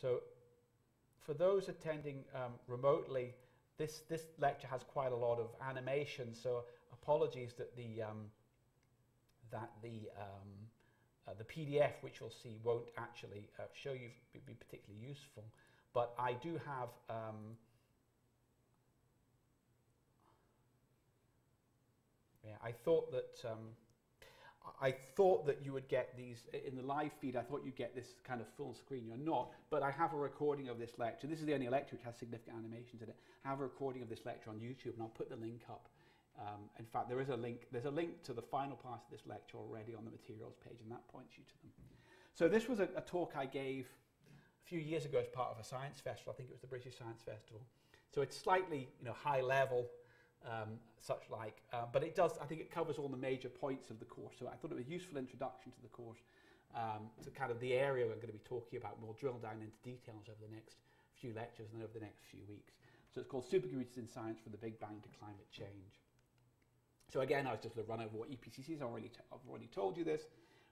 So for those attending um, remotely, this, this lecture has quite a lot of animation, so apologies that the, um, that the, um, uh, the PDF, which you'll see, won't actually uh, show you, be, particularly useful. But I do have um, yeah, I thought that um, I thought that you would get these in the live feed. I thought you'd get this kind of full screen. You're not, but I have a recording of this lecture. This is the only lecture which has significant animations in it. I have a recording of this lecture on YouTube, and I'll put the link up. Um, in fact, there is a link. There's a link to the final part of this lecture already on the materials page, and that points you to them. So this was a, a talk I gave a few years ago as part of a science festival. I think it was the British Science Festival. So it's slightly, you know, high level um, such like. Uh, but it does, I think it covers all the major points of the course. So I thought it was a useful introduction to the course, um, to kind of the area we're going to be talking about. We'll drill down into details over the next few lectures and over the next few weeks. So it's called Supercomputers in Science from the Big Bang to Climate Change. So again, I was just going to run over what EPCC is. Already, I've already told you this.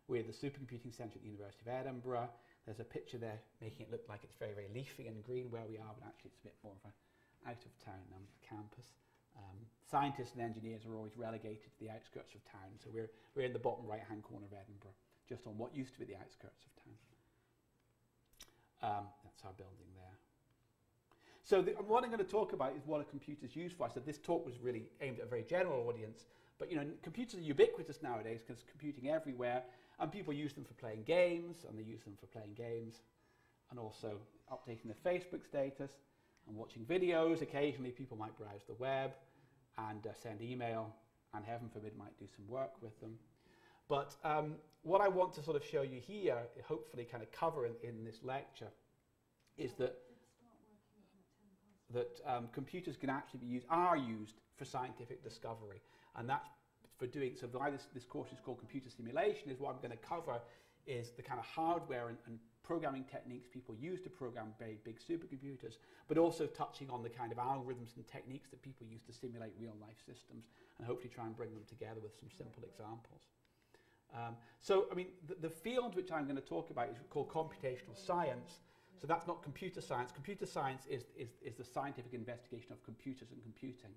We're the Supercomputing Centre at the University of Edinburgh. There's a picture there making it look like it's very, very leafy and green where we are, but actually it's a bit more of an out of town um, campus. Um, scientists and engineers are always relegated to the outskirts of town, so we're, we're in the bottom right-hand corner of Edinburgh, just on what used to be the outskirts of town. Um, that's our building there. So the, what I'm going to talk about is what a computer's used for. I said this talk was really aimed at a very general audience, but you know, computers are ubiquitous nowadays because computing everywhere, and people use them for playing games, and they use them for playing games, and also updating their Facebook status, and watching videos. Occasionally, people might browse the web and uh, send email, and heaven forbid, might do some work with them. But um, what I want to sort of show you here, hopefully kind of cover in, in this lecture, is that that um, computers can actually be used, are used for scientific discovery. And that's for doing, so why this, this course is called computer simulation is what I'm going to cover is the kind of hardware and, and programming techniques people use to program big, big supercomputers, but also touching on the kind of algorithms and techniques that people use to simulate real-life systems and hopefully try and bring them together with some simple examples. Um, so, I mean, the, the field which I'm going to talk about is called computational science. So that's not computer science. Computer science is, is, is the scientific investigation of computers and computing.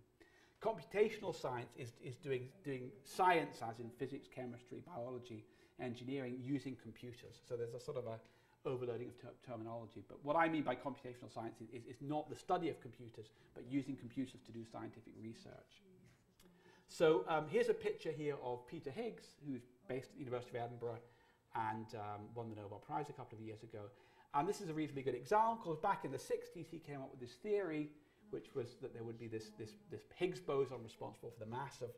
Computational science is, is doing, doing science as in physics, chemistry, biology, engineering using computers. So there's a sort of a, overloading of ter terminology. But what I mean by computational science is, is not the study of computers, but using computers to do scientific research. So um, here's a picture here of Peter Higgs, who's based at the University of Edinburgh and um, won the Nobel Prize a couple of years ago. And this is a reasonably good example. Back in the 60s, he came up with this theory, which was that there would be this, this, this Higgs boson responsible for the mass of,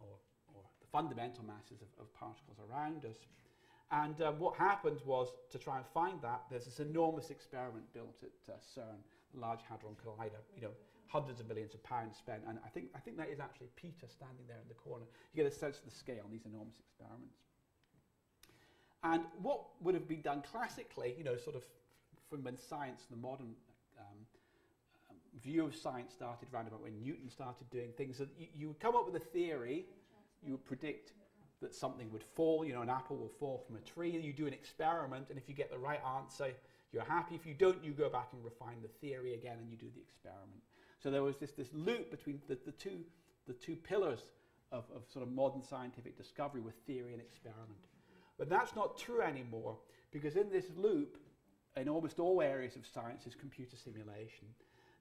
or, or the fundamental masses of, of particles around us. And um, what happened was, to try and find that, there's this enormous experiment built at uh, CERN, the Large Hadron Collider, you know, hundreds of millions of pounds spent. And I think, I think that is actually Peter standing there in the corner. You get a sense of the scale on these enormous experiments. And what would have been done classically, you know, sort of from when science, the modern um, um, view of science started around about when Newton started doing things, you, you would come up with a theory, you would predict that something would fall, you know, an apple will fall from a tree. You do an experiment, and if you get the right answer, you're happy. If you don't, you go back and refine the theory again and you do the experiment. So there was this, this loop between the, the, two, the two pillars of, of sort of modern scientific discovery with theory and experiment. But that's not true anymore because in this loop, in almost all areas of science, is computer simulation.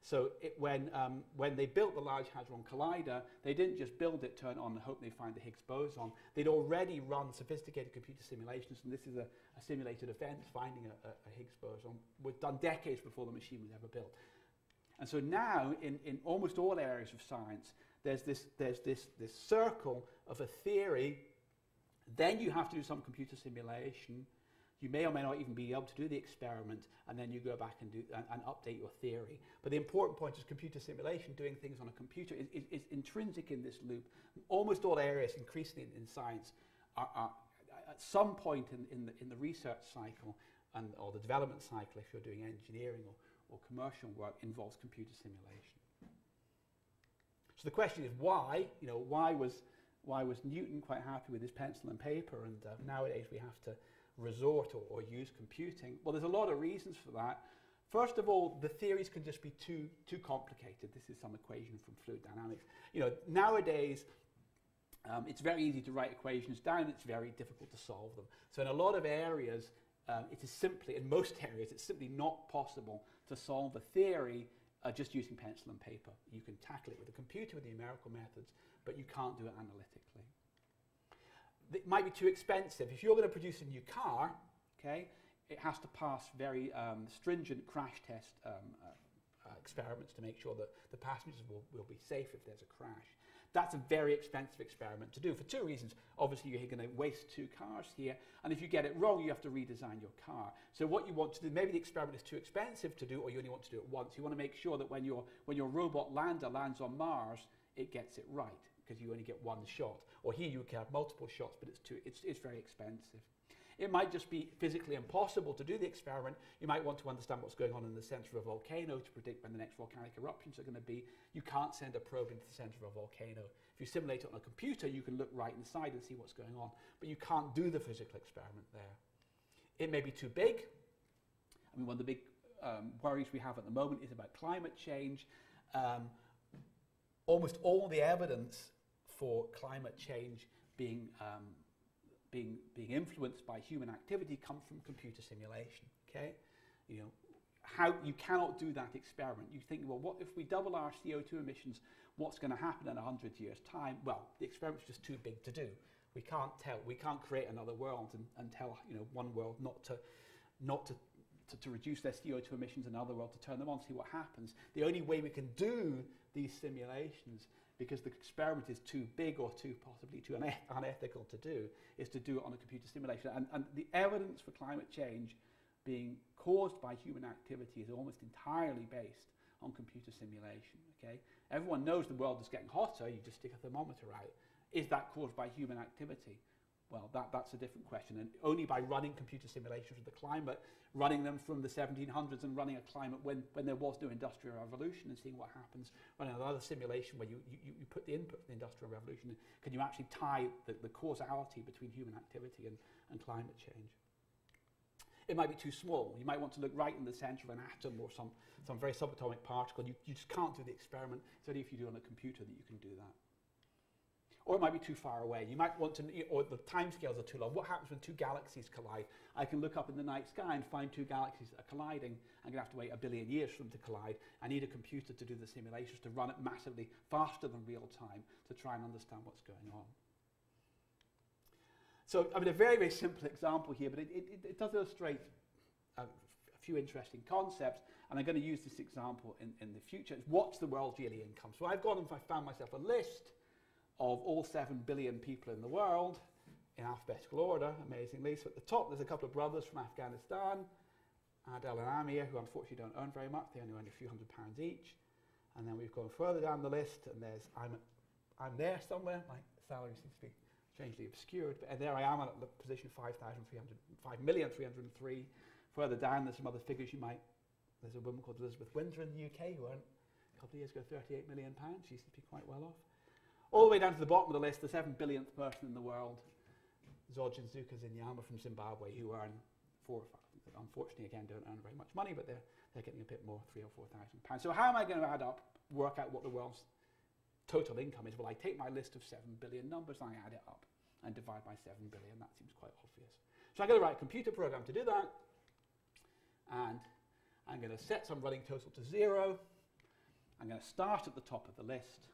So it, when, um, when they built the Large Hadron Collider, they didn't just build it, turn it on, and hope they find the Higgs boson. They'd already run sophisticated computer simulations, and this is a, a simulated event, finding a, a, a Higgs boson, was done decades before the machine was ever built. And so now, in, in almost all areas of science, there's, this, there's this, this circle of a theory, then you have to do some computer simulation, you may or may not even be able to do the experiment, and then you go back and, do, and, and update your theory. But the important point is computer simulation, doing things on a computer, is, is, is intrinsic in this loop. Almost all areas, increasingly in, in science, are, are, at some point in, in, the, in the research cycle and, or the development cycle, if you're doing engineering or, or commercial work, involves computer simulation. So the question is why? You know, why was, why was Newton quite happy with his pencil and paper, and uh, nowadays we have to resort or, or use computing? Well, there's a lot of reasons for that. First of all, the theories can just be too, too complicated. This is some equation from fluid dynamics. You know, nowadays, um, it's very easy to write equations down, it's very difficult to solve them. So in a lot of areas, um, it is simply, in most areas, it's simply not possible to solve a theory uh, just using pencil and paper. You can tackle it with a computer with numerical methods, but you can't do it analytically. It might be too expensive. If you're going to produce a new car, okay, it has to pass very um, stringent crash test um, uh, uh, experiments to make sure that the passengers will, will be safe if there's a crash. That's a very expensive experiment to do for two reasons. Obviously, you're going to waste two cars here, and if you get it wrong, you have to redesign your car. So what you want to do, maybe the experiment is too expensive to do, or you only want to do it once. You want to make sure that when your, when your robot lander lands on Mars, it gets it right, because you only get one shot. Or here you can have multiple shots, but it's, too, it's, it's very expensive. It might just be physically impossible to do the experiment. You might want to understand what's going on in the center of a volcano to predict when the next volcanic eruptions are going to be. You can't send a probe into the center of a volcano. If you simulate it on a computer, you can look right inside and see what's going on, but you can't do the physical experiment there. It may be too big. I mean, one of the big um, worries we have at the moment is about climate change. Um, almost all the evidence for climate change being um, being, being influenced by human activity come from computer simulation, okay? You know, how you cannot do that experiment. You think, well, what if we double our CO2 emissions, what's going to happen in 100 years' time? Well, the experiment's just too big to do. We can't tell, we can't create another world and, and tell, you know, one world not to, not to, to, to reduce their CO2 emissions and another world to turn them on, see what happens. The only way we can do these simulations because the experiment is too big or too possibly too unethical to do, is to do it on a computer simulation. And, and the evidence for climate change being caused by human activity is almost entirely based on computer simulation. Okay? Everyone knows the world is getting hotter, you just stick a thermometer out. Is that caused by human activity? Well, that, that's a different question. And only by running computer simulations of the climate, running them from the 1700s and running a climate when, when there was no industrial revolution and seeing what happens, running another simulation where you, you, you put the input for the industrial revolution, can you actually tie the, the causality between human activity and, and climate change? It might be too small. You might want to look right in the center of an atom or some, some very subatomic particle. You, you just can't do the experiment. It's only if you do it on a computer that you can do that or it might be too far away. You might want to, or the timescales are too long. What happens when two galaxies collide? I can look up in the night sky and find two galaxies that are colliding. I'm going to have to wait a billion years for them to collide. I need a computer to do the simulations to run it massively faster than real time to try and understand what's going on. So, I mean, a very, very simple example here, but it, it, it does illustrate a, a few interesting concepts, and I'm going to use this example in, in the future. It's What's the world's yearly income? So I've gone and I found myself a list of all 7 billion people in the world in alphabetical order, amazingly. So at the top, there's a couple of brothers from Afghanistan, Adel and Amir, who unfortunately don't earn very much. They only earn a few hundred pounds each. And then we've gone further down the list, and there's I'm, I'm there somewhere. My salary seems to be strangely obscured, but there I am at the position 5,300, 5,303. Further down, there's some other figures you might. There's a woman called Elizabeth Windsor in the UK who earned a couple of years ago 38 million pounds. She seems to be quite well off. All the way down to the bottom of the list, the seven billionth person in the world, Zildjian Zukazhinyama from Zimbabwe, who earn four, unfortunately again don't earn very much money, but they're, they're getting a bit more, three or four thousand pounds. So how am I going to add up, work out what the world's total income is? Well, I take my list of seven billion numbers and I add it up and divide by seven billion. That seems quite obvious. So I'm going to write a computer program to do that. And I'm going to set some running total to zero. I'm going to start at the top of the list.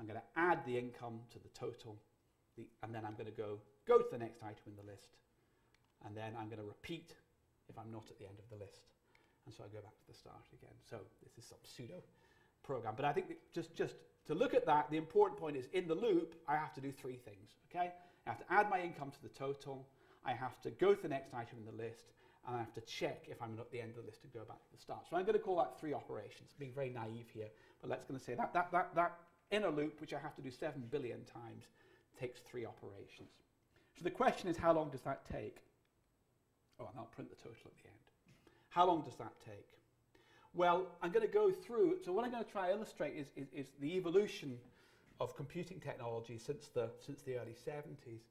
I'm going to add the income to the total, the, and then I'm going to go, go to the next item in the list, and then I'm going to repeat if I'm not at the end of the list. And so I go back to the start again. So this is some pseudo program. But I think just, just to look at that, the important point is in the loop, I have to do three things, okay? I have to add my income to the total, I have to go to the next item in the list, and I have to check if I'm at the end of the list to go back to the start. So I'm going to call that three operations, being very naive here, but let's going to say that, that, that, that in a loop, which I have to do 7 billion times, takes three operations. So the question is, how long does that take? Oh, and I'll print the total at the end. How long does that take? Well, I'm going to go through, so what I'm going to try to illustrate is, is, is the evolution of computing technology since the, since the early 70s,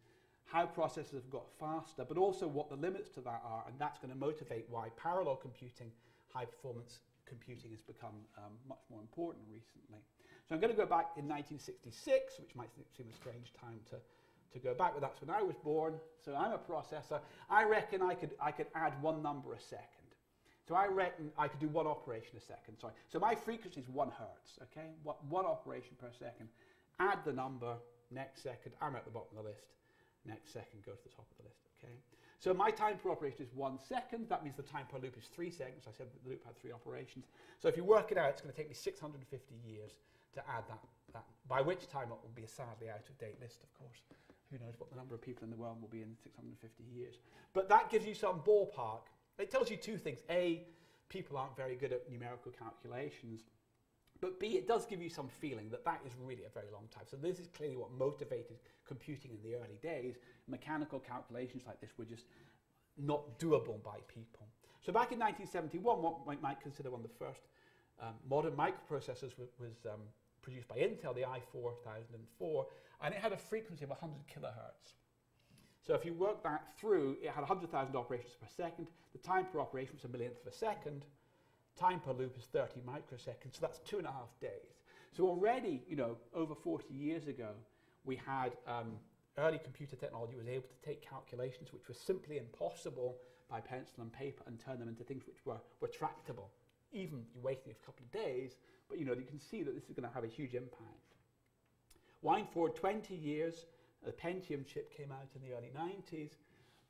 how processors have got faster, but also what the limits to that are, and that's going to motivate why parallel computing high performance computing has become um, much more important recently. So I'm going to go back in 1966, which might seem a strange time to, to go back, but that's when I was born. So I'm a processor. I reckon I could, I could add one number a second. So I reckon I could do one operation a second. Sorry. So my frequency is one hertz, okay? One, operation per second. Add the number, next second, I'm at the bottom of the list. Next second, go to the top of the list, okay? So my time per operation is one second. That means the time per loop is three seconds. I said the loop had three operations. So if you work it out, it's going to take me 650 years to add that, that, by which time it will be a sadly out of date list, of course. Who knows what the number of people in the world will be in 650 years. But that gives you some ballpark. It tells you two things. A, people aren't very good at numerical calculations. But B, it does give you some feeling that that is really a very long time. So this is clearly what motivated computing in the early days. Mechanical calculations like this were just not doable by people. So back in 1971, what we might consider one of the first um, modern microprocessors was, um, produced by Intel, the i4004, and it had a frequency of 100 kilohertz. So if you work that through, it had 100,000 operations per second. The time per operation was a millionth of a second. Time per loop is 30 microseconds, so that's two and a half days. So already, you know, over 40 years ago, we had um, early computer technology was able to take calculations which were simply impossible by pencil and paper and turn them into things which were, were tractable. Even you're waiting a couple of days, but you know, you can see that this is going to have a huge impact. Wind forward 20 years, the Pentium chip came out in the early 90s.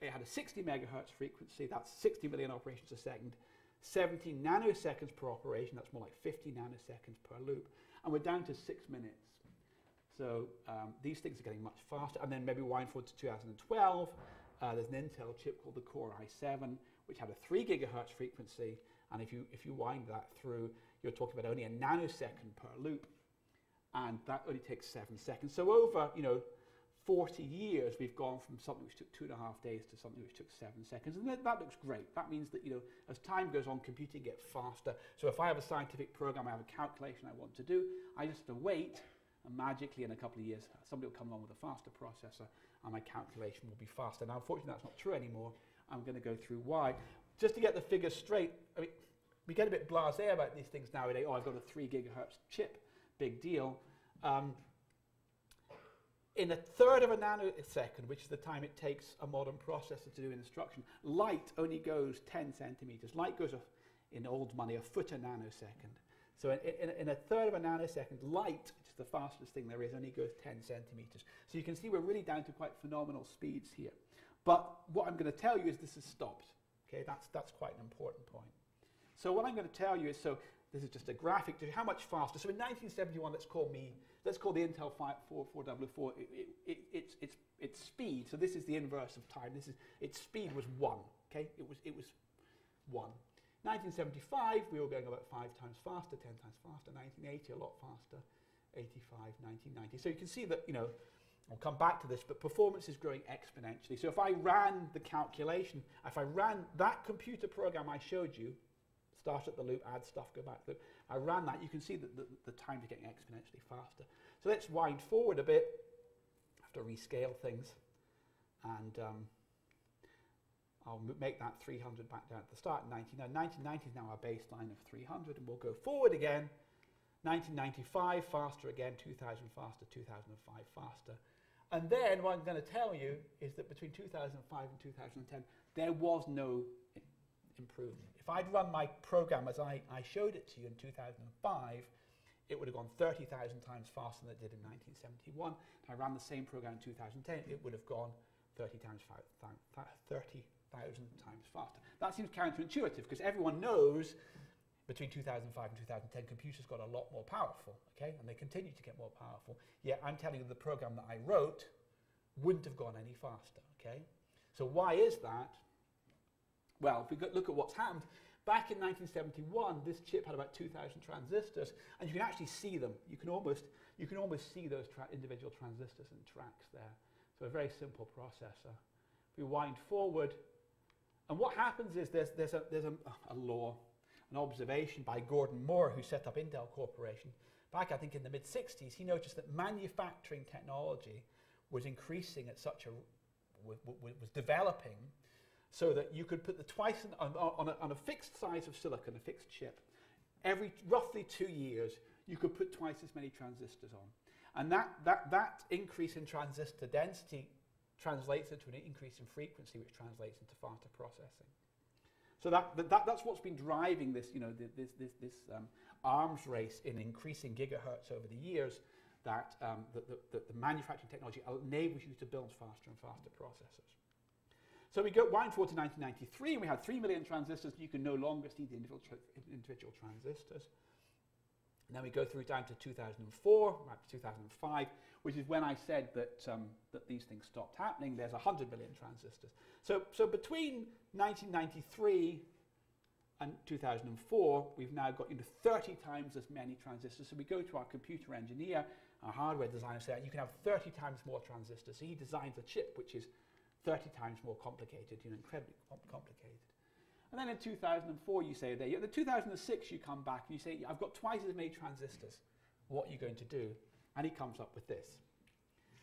It had a 60 megahertz frequency, that's 60 million operations a second, 17 nanoseconds per operation, that's more like 50 nanoseconds per loop, and we're down to six minutes. So um, these things are getting much faster, and then maybe wind forward to 2012, uh, there's an Intel chip called the Core i7, which had a three gigahertz frequency, and if you, if you wind that through, you're talking about only a nanosecond per loop, and that only takes seven seconds. So over, you know, 40 years, we've gone from something which took two and a half days to something which took seven seconds. And that, that looks great. That means that, you know, as time goes on, computing gets faster. So if I have a scientific program, I have a calculation I want to do, I just have to wait, and magically in a couple of years, somebody will come along with a faster processor, and my calculation will be faster. Now, unfortunately, that's not true anymore. I'm going to go through why. Just to get the figures straight, I mean, we get a bit blasé about these things nowadays. Oh, I've got a three gigahertz chip, big deal. Um, in a third of a nanosecond, which is the time it takes a modern processor to do an instruction, light only goes 10 centimeters. Light goes in old money a foot a nanosecond. So in, in, in, a third of a nanosecond, light, which is the fastest thing there is, only goes 10 centimeters. So you can see we're really down to quite phenomenal speeds here. But what I'm going to tell you is this has stopped. Okay, that's, that's quite an important point. So what I'm going to tell you is, so this is just a graphic to how much faster. So in 1971, let's call me let's call the Intel 4404, it, it, it, it's, it's, its speed, so this is the inverse of time, this is, its speed was 1, okay, it was, it was 1. 1975, we were going about 5 times faster, 10 times faster, 1980 a lot faster, 85, 1990. So you can see that, you know, I'll come back to this, but performance is growing exponentially. So if I ran the calculation, if I ran that computer program I showed you, start at the loop, add stuff, go back to the loop, I ran that, you can see that the, the times are getting exponentially faster. So let's wind forward a bit. I have to rescale things. And um, I'll make that 300 back down at the start. 1990, 1990 is now our baseline of 300, and we'll go forward again. 1995 faster again, 2000 faster, 2005 faster. And then what I'm going to tell you is that between 2005 and 2010, there was no improvement. If I'd run my program as I, I showed it to you in 2005, it would have gone 30,000 times faster than it did in 1971. If I ran the same program in 2010, it would have gone 30 times 30,000 times faster. That seems counterintuitive because everyone knows between 2005 and 2010 computers got a lot more powerful, okay? And they continue to get more powerful. Yet I'm telling you the program that I wrote wouldn't have gone any faster, okay? So why is that? Well, if we look at what's happened, back in 1971, this chip had about 2,000 transistors, and you can actually see them. You can almost, you can almost see those tra individual transistors and tracks there. So a very simple processor. If we wind forward, and what happens is there's, there's, a, there's a, a law, an observation by Gordon Moore, who set up Intel Corporation. Back, I think, in the mid-60s, he noticed that manufacturing technology was increasing at such a, was developing so that you could put the twice on, on, a, on a fixed size of silicon, a fixed chip, every roughly two years, you could put twice as many transistors on. And that, that, that increase in transistor density translates into an increase in frequency, which translates into faster processing. So that, that, that's what's been driving this, you know, this, this, this um, arms race in increasing gigahertz over the years that um, the, the, the, manufacturing technology enables you to build faster and faster processors. So we go wind forward to 1993, and we had 3 million transistors. You can no longer see the individual, tra individual transistors. And then we go through down to 2004, right to 2005, which is when I said that, um, that these things stopped happening. There's 100 million transistors. So, so between 1993 and 2004, we've now got into 30 times as many transistors. So we go to our computer engineer, our hardware designer, and say you can have 30 times more transistors. So he designs a chip which is 30 times more complicated, you know, incredibly complicated. And then in 2004, you say there. In 2006, you come back and you say, I've got twice as many transistors. What are you going to do? And he comes up with this.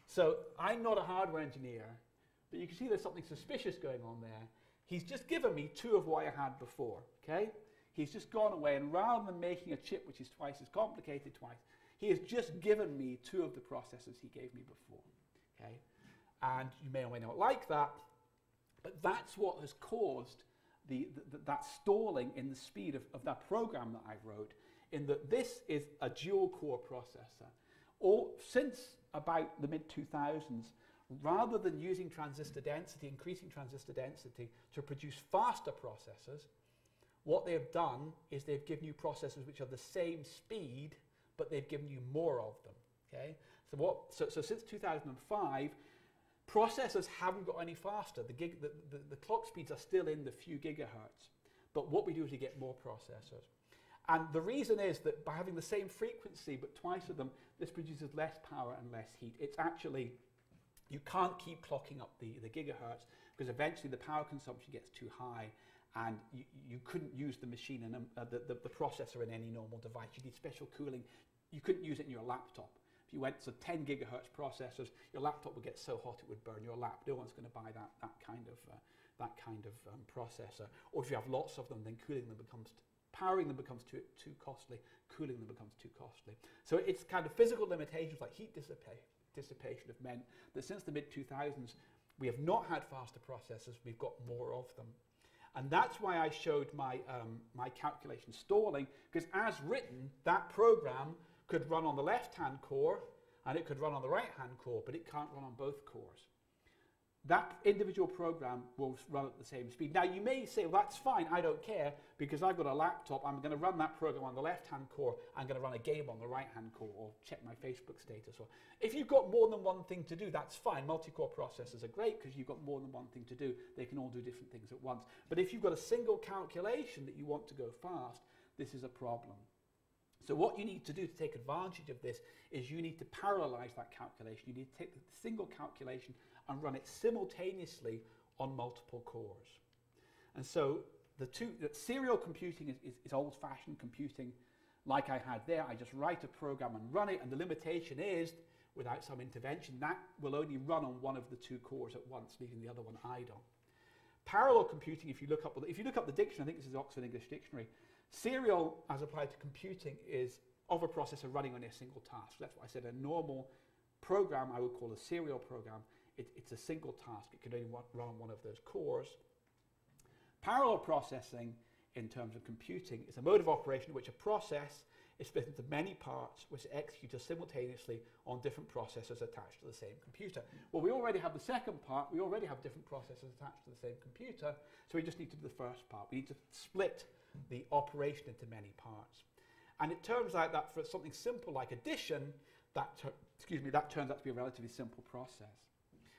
So I'm not a hardware engineer, but you can see there's something suspicious going on there. He's just given me two of what I had before, okay? He's just gone away, and rather than making a chip which is twice as complicated twice, he has just given me two of the processors he gave me before, okay? And you may or may not like that, but that's what has caused the, the, that stalling in the speed of, of that program that I wrote, in that this is a dual core processor. Or since about the mid 2000s, rather than using transistor density, increasing transistor density to produce faster processors, what they've done is they've given you processors which are the same speed, but they've given you more of them. Okay? So, what, so, so since 2005, Processors haven't got any faster. The, gig, the, the, the, clock speeds are still in the few gigahertz. But what we do is we get more processors. And the reason is that by having the same frequency but twice of them, this produces less power and less heat. It's actually, you can't keep clocking up the, the gigahertz because eventually the power consumption gets too high and you, you couldn't use the machine and uh, the, the, the processor in any normal device. You need special cooling. You couldn't use it in your laptop. If you went to 10 gigahertz processors, your laptop would get so hot it would burn your lap. No one's going to buy that, that kind of, uh, that kind of um, processor. Or if you have lots of them, then cooling them becomes, powering them becomes too, too costly, cooling them becomes too costly. So it's kind of physical limitations like heat dissipa dissipation have meant that since the mid 2000s, we have not had faster processors, we've got more of them. And that's why I showed my, um, my calculation stalling, because as written, that program could run on the left-hand core and it could run on the right-hand core, but it can't run on both cores. That individual program will run at the same speed. Now you may say, well that's fine, I don't care, because I've got a laptop, I'm going to run that program on the left-hand core, I'm going to run a game on the right-hand core, or check my Facebook status. Or If you've got more than one thing to do, that's fine. Multi-core processors are great because you've got more than one thing to do. They can all do different things at once. But if you've got a single calculation that you want to go fast, this is a problem. So what you need to do to take advantage of this is you need to parallelize that calculation. You need to take the single calculation and run it simultaneously on multiple cores. And so the two, the serial computing is, is, is old-fashioned computing like I had there. I just write a program and run it, and the limitation is, without some intervention, that will only run on one of the two cores at once, leaving the other one idle. Parallel computing, if you look up, if you look up the dictionary, I think this is Oxford English Dictionary, Serial, as applied to computing, is of a processor running on a single task. That's what I said. A normal program I would call a serial program. It, it's a single task. It can only run on one of those cores. Parallel processing, in terms of computing, is a mode of operation in which a process is split into many parts which are executed simultaneously on different processors attached to the same computer. Well, we already have the second part. We already have different processors attached to the same computer, so we just need to do the first part. We need to split the operation into many parts. And it turns out that for something simple like addition, that excuse me, that turns out to be a relatively simple process.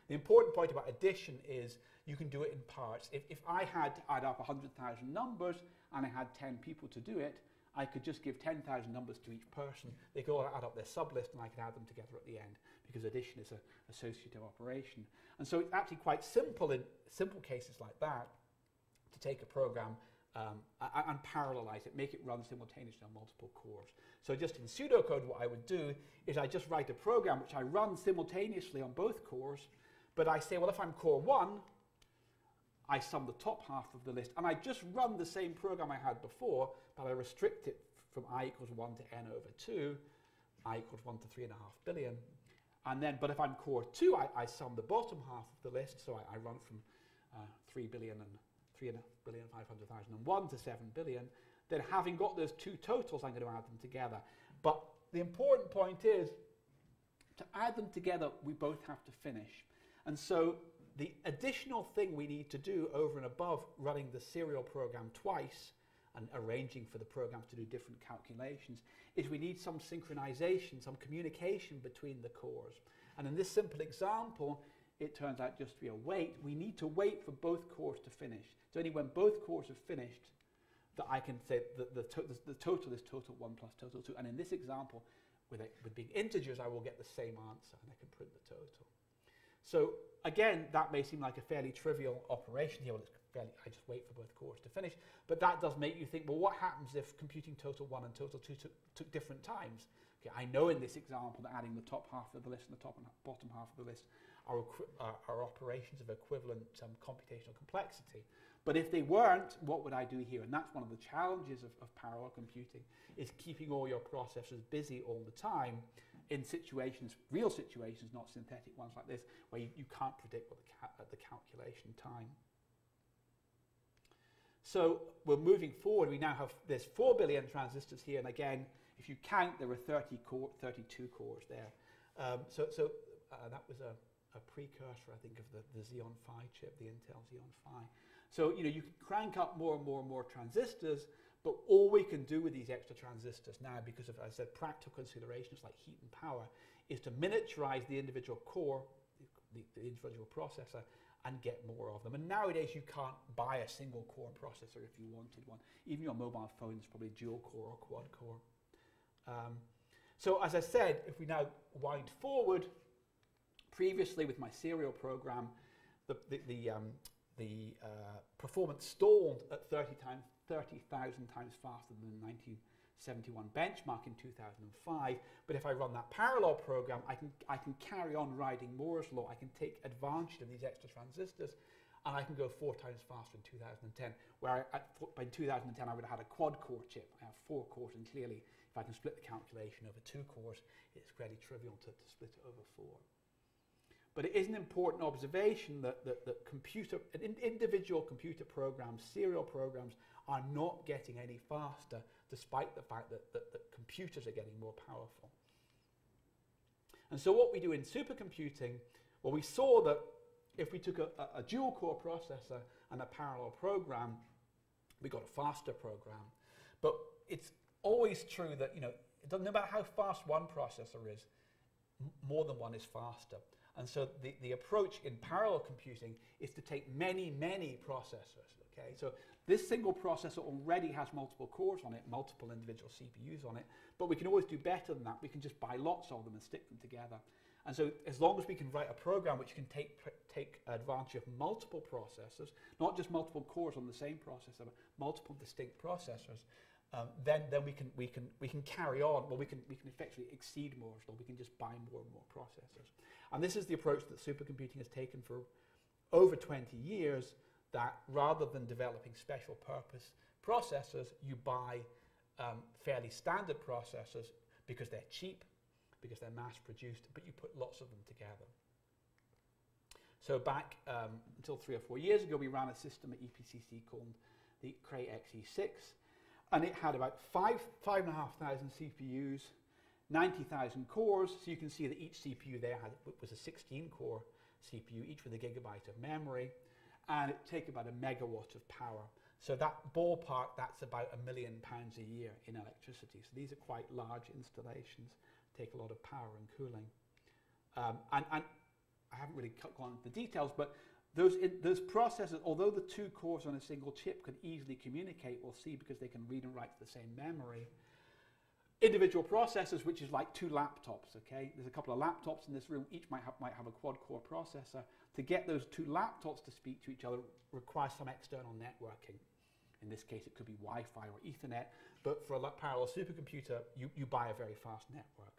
The important point about addition is you can do it in parts. If, if I had to add up 100,000 numbers and I had 10 people to do it, I could just give 10,000 numbers to each person. They could all add up their sublist and I could add them together at the end because addition is an associative operation. And so it's actually quite simple in simple cases like that to take a program um, and parallelize it, make it run simultaneously on multiple cores. So just in pseudocode, what I would do is I just write a program which I run simultaneously on both cores, but I say, well, if I'm core one, I sum the top half of the list, and I just run the same program I had before, but I restrict it from i equals 1 to n over 2, i equals 1 to 3.5 billion. And then, but if I'm core 2, I, I sum the bottom half of the list, so I, I run from uh, 3 billion and 3 billion 500,001 to 7 billion. Then having got those two totals, I'm going to add them together. But the important point is, to add them together, we both have to finish. And so the additional thing we need to do over and above running the serial program twice and arranging for the program to do different calculations is we need some synchronization, some communication between the cores. And in this simple example, it turns out just to be a wait. We need to wait for both cores to finish. It's only when both cores have finished that I can say that the, to the total is total 1 plus total 2. And in this example, with, it, with being integers, I will get the same answer, and I can print the total. So again, that may seem like a fairly trivial operation here. Well, it's fairly, I just wait for both cores to finish. But that does make you think, well, what happens if computing total 1 and total 2 took, took different times? Okay, I know in this example that adding the top half of the list and the top and bottom half of the list are, are, are operations of equivalent um, computational complexity. But if they weren't, what would I do here? And that's one of the challenges of, of parallel computing, is keeping all your processors busy all the time in situations, real situations, not synthetic ones like this, where you, you can't predict what the, ca uh, the calculation time. So we're moving forward. We now have, there's 4 billion transistors here. And again, if you count, there are 30 core, 32 cores there. Um, so so uh, that was a, a precursor, I think, of the, the Xeon Phi chip, the Intel Xeon Phi. So, you know, you can crank up more and more and more transistors, but all we can do with these extra transistors now, because of, as I said, practical considerations like heat and power, is to miniaturize the individual core, the, the individual processor, and get more of them. And nowadays you can't buy a single core processor if you wanted one. Even your mobile phone is probably dual core or quad core. Um, so as I said, if we now wind forward, previously with my serial program, the, the, the, um, the uh, performance stalled at 30 times 30,000 times faster than the 1971 benchmark in 2005. But if I run that parallel program, I can, I can carry on riding Moore's law. I can take advantage of these extra transistors and I can go four times faster in 2010, where I, at, by 2010 I would have had a quad core chip. I have four cores and clearly if I can split the calculation over two cores, it's fairly trivial to, to split it over four. But it is an important observation that, that, that computer, individual computer programs, serial programs, are not getting any faster despite the fact that, that, that computers are getting more powerful. And so what we do in supercomputing, well, we saw that if we took a, a, a dual core processor and a parallel program, we got a faster program. But it's always true that, you know, it doesn't matter how fast one processor is, more than one is faster. And so the, the approach in parallel computing is to take many, many processors. Okay, so this single processor already has multiple cores on it, multiple individual CPUs on it, but we can always do better than that. We can just buy lots of them and stick them together. And so as long as we can write a program which can take, take advantage of multiple processors, not just multiple cores on the same processor, but multiple distinct processors, um, then, then we, can, we, can, we can carry on, well, we can, we can effectively exceed Moore's law. We can just buy more and more processors. And this is the approach that supercomputing has taken for over 20 years, that rather than developing special purpose processors, you buy um, fairly standard processors because they're cheap, because they're mass produced, but you put lots of them together. So back um, until three or four years ago, we ran a system at EPCC called the Cray XE6, and it had about five, five and a half thousand CPUs, 90,000 cores. So you can see that each CPU there had, was a 16 core CPU, each with a gigabyte of memory and it take about a megawatt of power. So that ballpark, that's about a million pounds a year in electricity. So these are quite large installations, take a lot of power and cooling. Um, and, and I haven't really gone into the details, but those, in, those processors, although the two cores on a single chip could easily communicate, we'll see because they can read and write to the same memory, individual processors, which is like two laptops, okay? There's a couple of laptops in this room, each might have, might have a quad-core processor. To get those two laptops to speak to each other requires some external networking. In this case, it could be Wi-Fi or Ethernet, but for a parallel supercomputer, you, you buy a very fast network.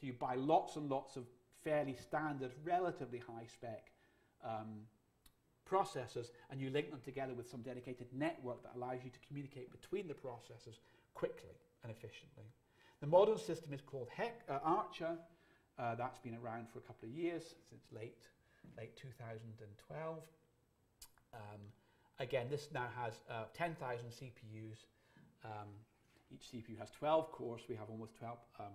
So you buy lots and lots of fairly standard, relatively high-spec um, processors and you link them together with some dedicated network that allows you to communicate between the processors quickly and efficiently. The modern system is called Hec, uh, Archer. Uh, that's been around for a couple of years, since late, late 2012. Um, again, this now has uh, 10,000 CPUs. Um, each CPU has 12 cores. We have almost 12, um,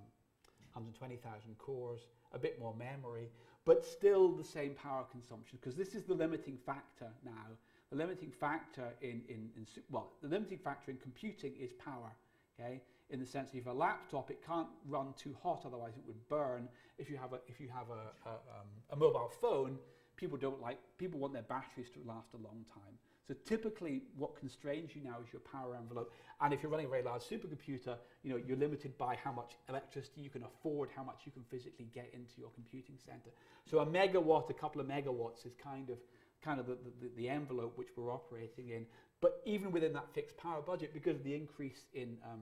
120,000 cores, a bit more memory, but still the same power consumption because this is the limiting factor now. The limiting factor in, in, in, well, the limiting factor in computing is power, okay? In the sense that if a laptop, it can't run too hot, otherwise it would burn. If you have a, if you have a, a, um, a mobile phone, people don't like, people want their batteries to last a long time. So typically what constrains you now is your power envelope. And if you're running a very large supercomputer, you know, you're limited by how much electricity you can afford, how much you can physically get into your computing center. So a megawatt, a couple of megawatts is kind of kind of the, the, the envelope which we're operating in. But even within that fixed power budget, because of the increase in, um,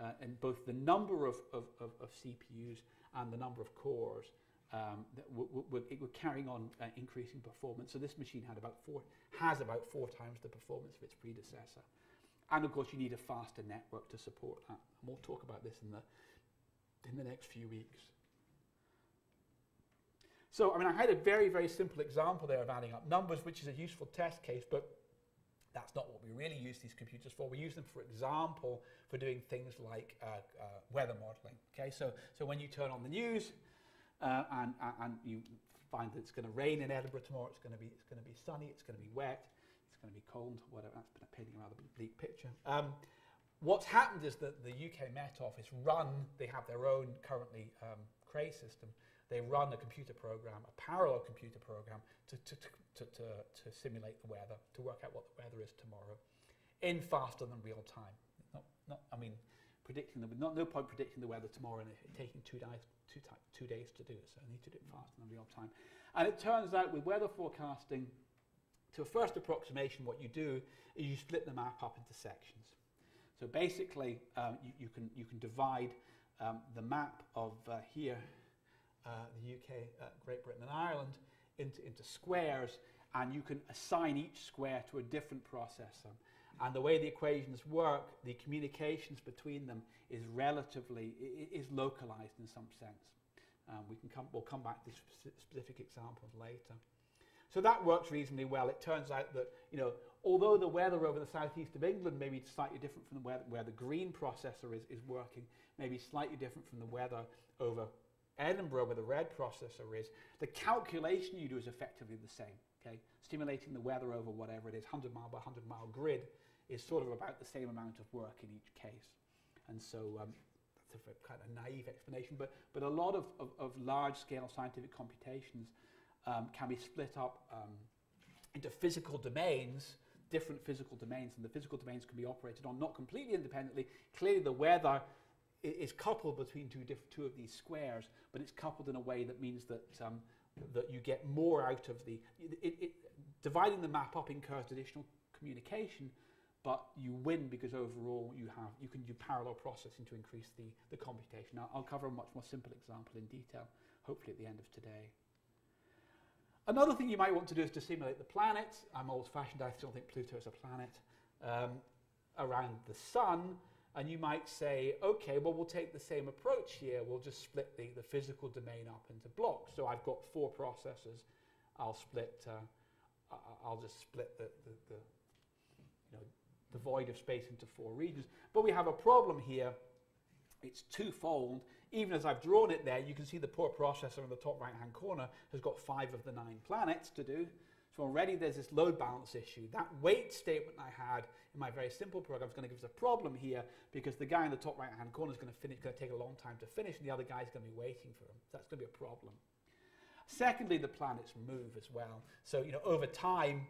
uh, in both the number of, of, of, of CPUs and the number of cores, um, we're, we're, carrying on uh, increasing performance. So this machine had about four, has about four times the performance of its predecessor. And of course, you need a faster network to support that. And we'll talk about this in the, in the next few weeks. So, I mean, I had a very, very simple example there of adding up numbers, which is a useful test case, but that's not what we really use these computers for. We use them, for example, for doing things like uh, uh, weather modeling. Okay, so, so when you turn on the news, uh, and, and you find that it's going to rain in Edinburgh tomorrow, it's going to be, it's going to be sunny, it's going to be wet, it's going to be cold, whatever. That's been painting a rather bleak picture. Um, what's happened is that the UK Met Office run, they have their own currently um, Cray system, they run a computer program, a parallel computer program to, to, to, to, to simulate the weather, to work out what the weather is tomorrow in faster than real time. Not, not, I mean, predicting the, not, no point predicting the weather tomorrow and taking two days, two, two days to do it, so I need to do it faster than real time. And it turns out with weather forecasting, to a first approximation, what you do is you split the map up into sections. So basically, um, you, you, can, you can divide um, the map of uh, here, the UK, uh, Great Britain and Ireland, into, into squares, and you can assign each square to a different processor. And the way the equations work, the communications between them is relatively, is localized in some sense. Um, we can come, we'll come back to this specific examples later. So that works reasonably well. It turns out that, you know, although the weather over the southeast of England may be slightly different from the where, where the green processor is, is working, maybe slightly different from the weather over Edinburgh where the red processor is, the calculation you do is effectively the same. Okay, Stimulating the weather over whatever it is, 100 mile by 100 mile grid, is sort of about the same amount of work in each case. And so um, that's a kind of naive explanation, but, but a lot of, of, of large-scale scientific computations um, can be split up um, into physical domains, different physical domains, and the physical domains can be operated on not completely independently. Clearly the weather is coupled between two, two of these squares, but it's coupled in a way that means that, um, that you get more out of the... It, it, dividing the map up incurs additional communication, but you win because overall you have you can do parallel processing to increase the, the computation. I'll, I'll cover a much more simple example in detail, hopefully at the end of today. Another thing you might want to do is to simulate the planets. I'm old-fashioned, I still think Pluto is a planet, um, around the sun. And you might say, okay, well, we'll take the same approach here. We'll just split the, the physical domain up into blocks. So I've got four processors. I'll split, uh, I'll just split the, the, the you know, the void of space into four regions. But we have a problem here. It's twofold. Even as I've drawn it there, you can see the poor processor in the top right-hand corner has got five of the nine planets to do. So already there's this load balance issue. That wait statement I had in my very simple program is going to give us a problem here because the guy in the top right-hand corner is going to finish, going to take a long time to finish, and the other guy is going to be waiting for him. So that's going to be a problem. Secondly, the planets move as well. So you know, over time,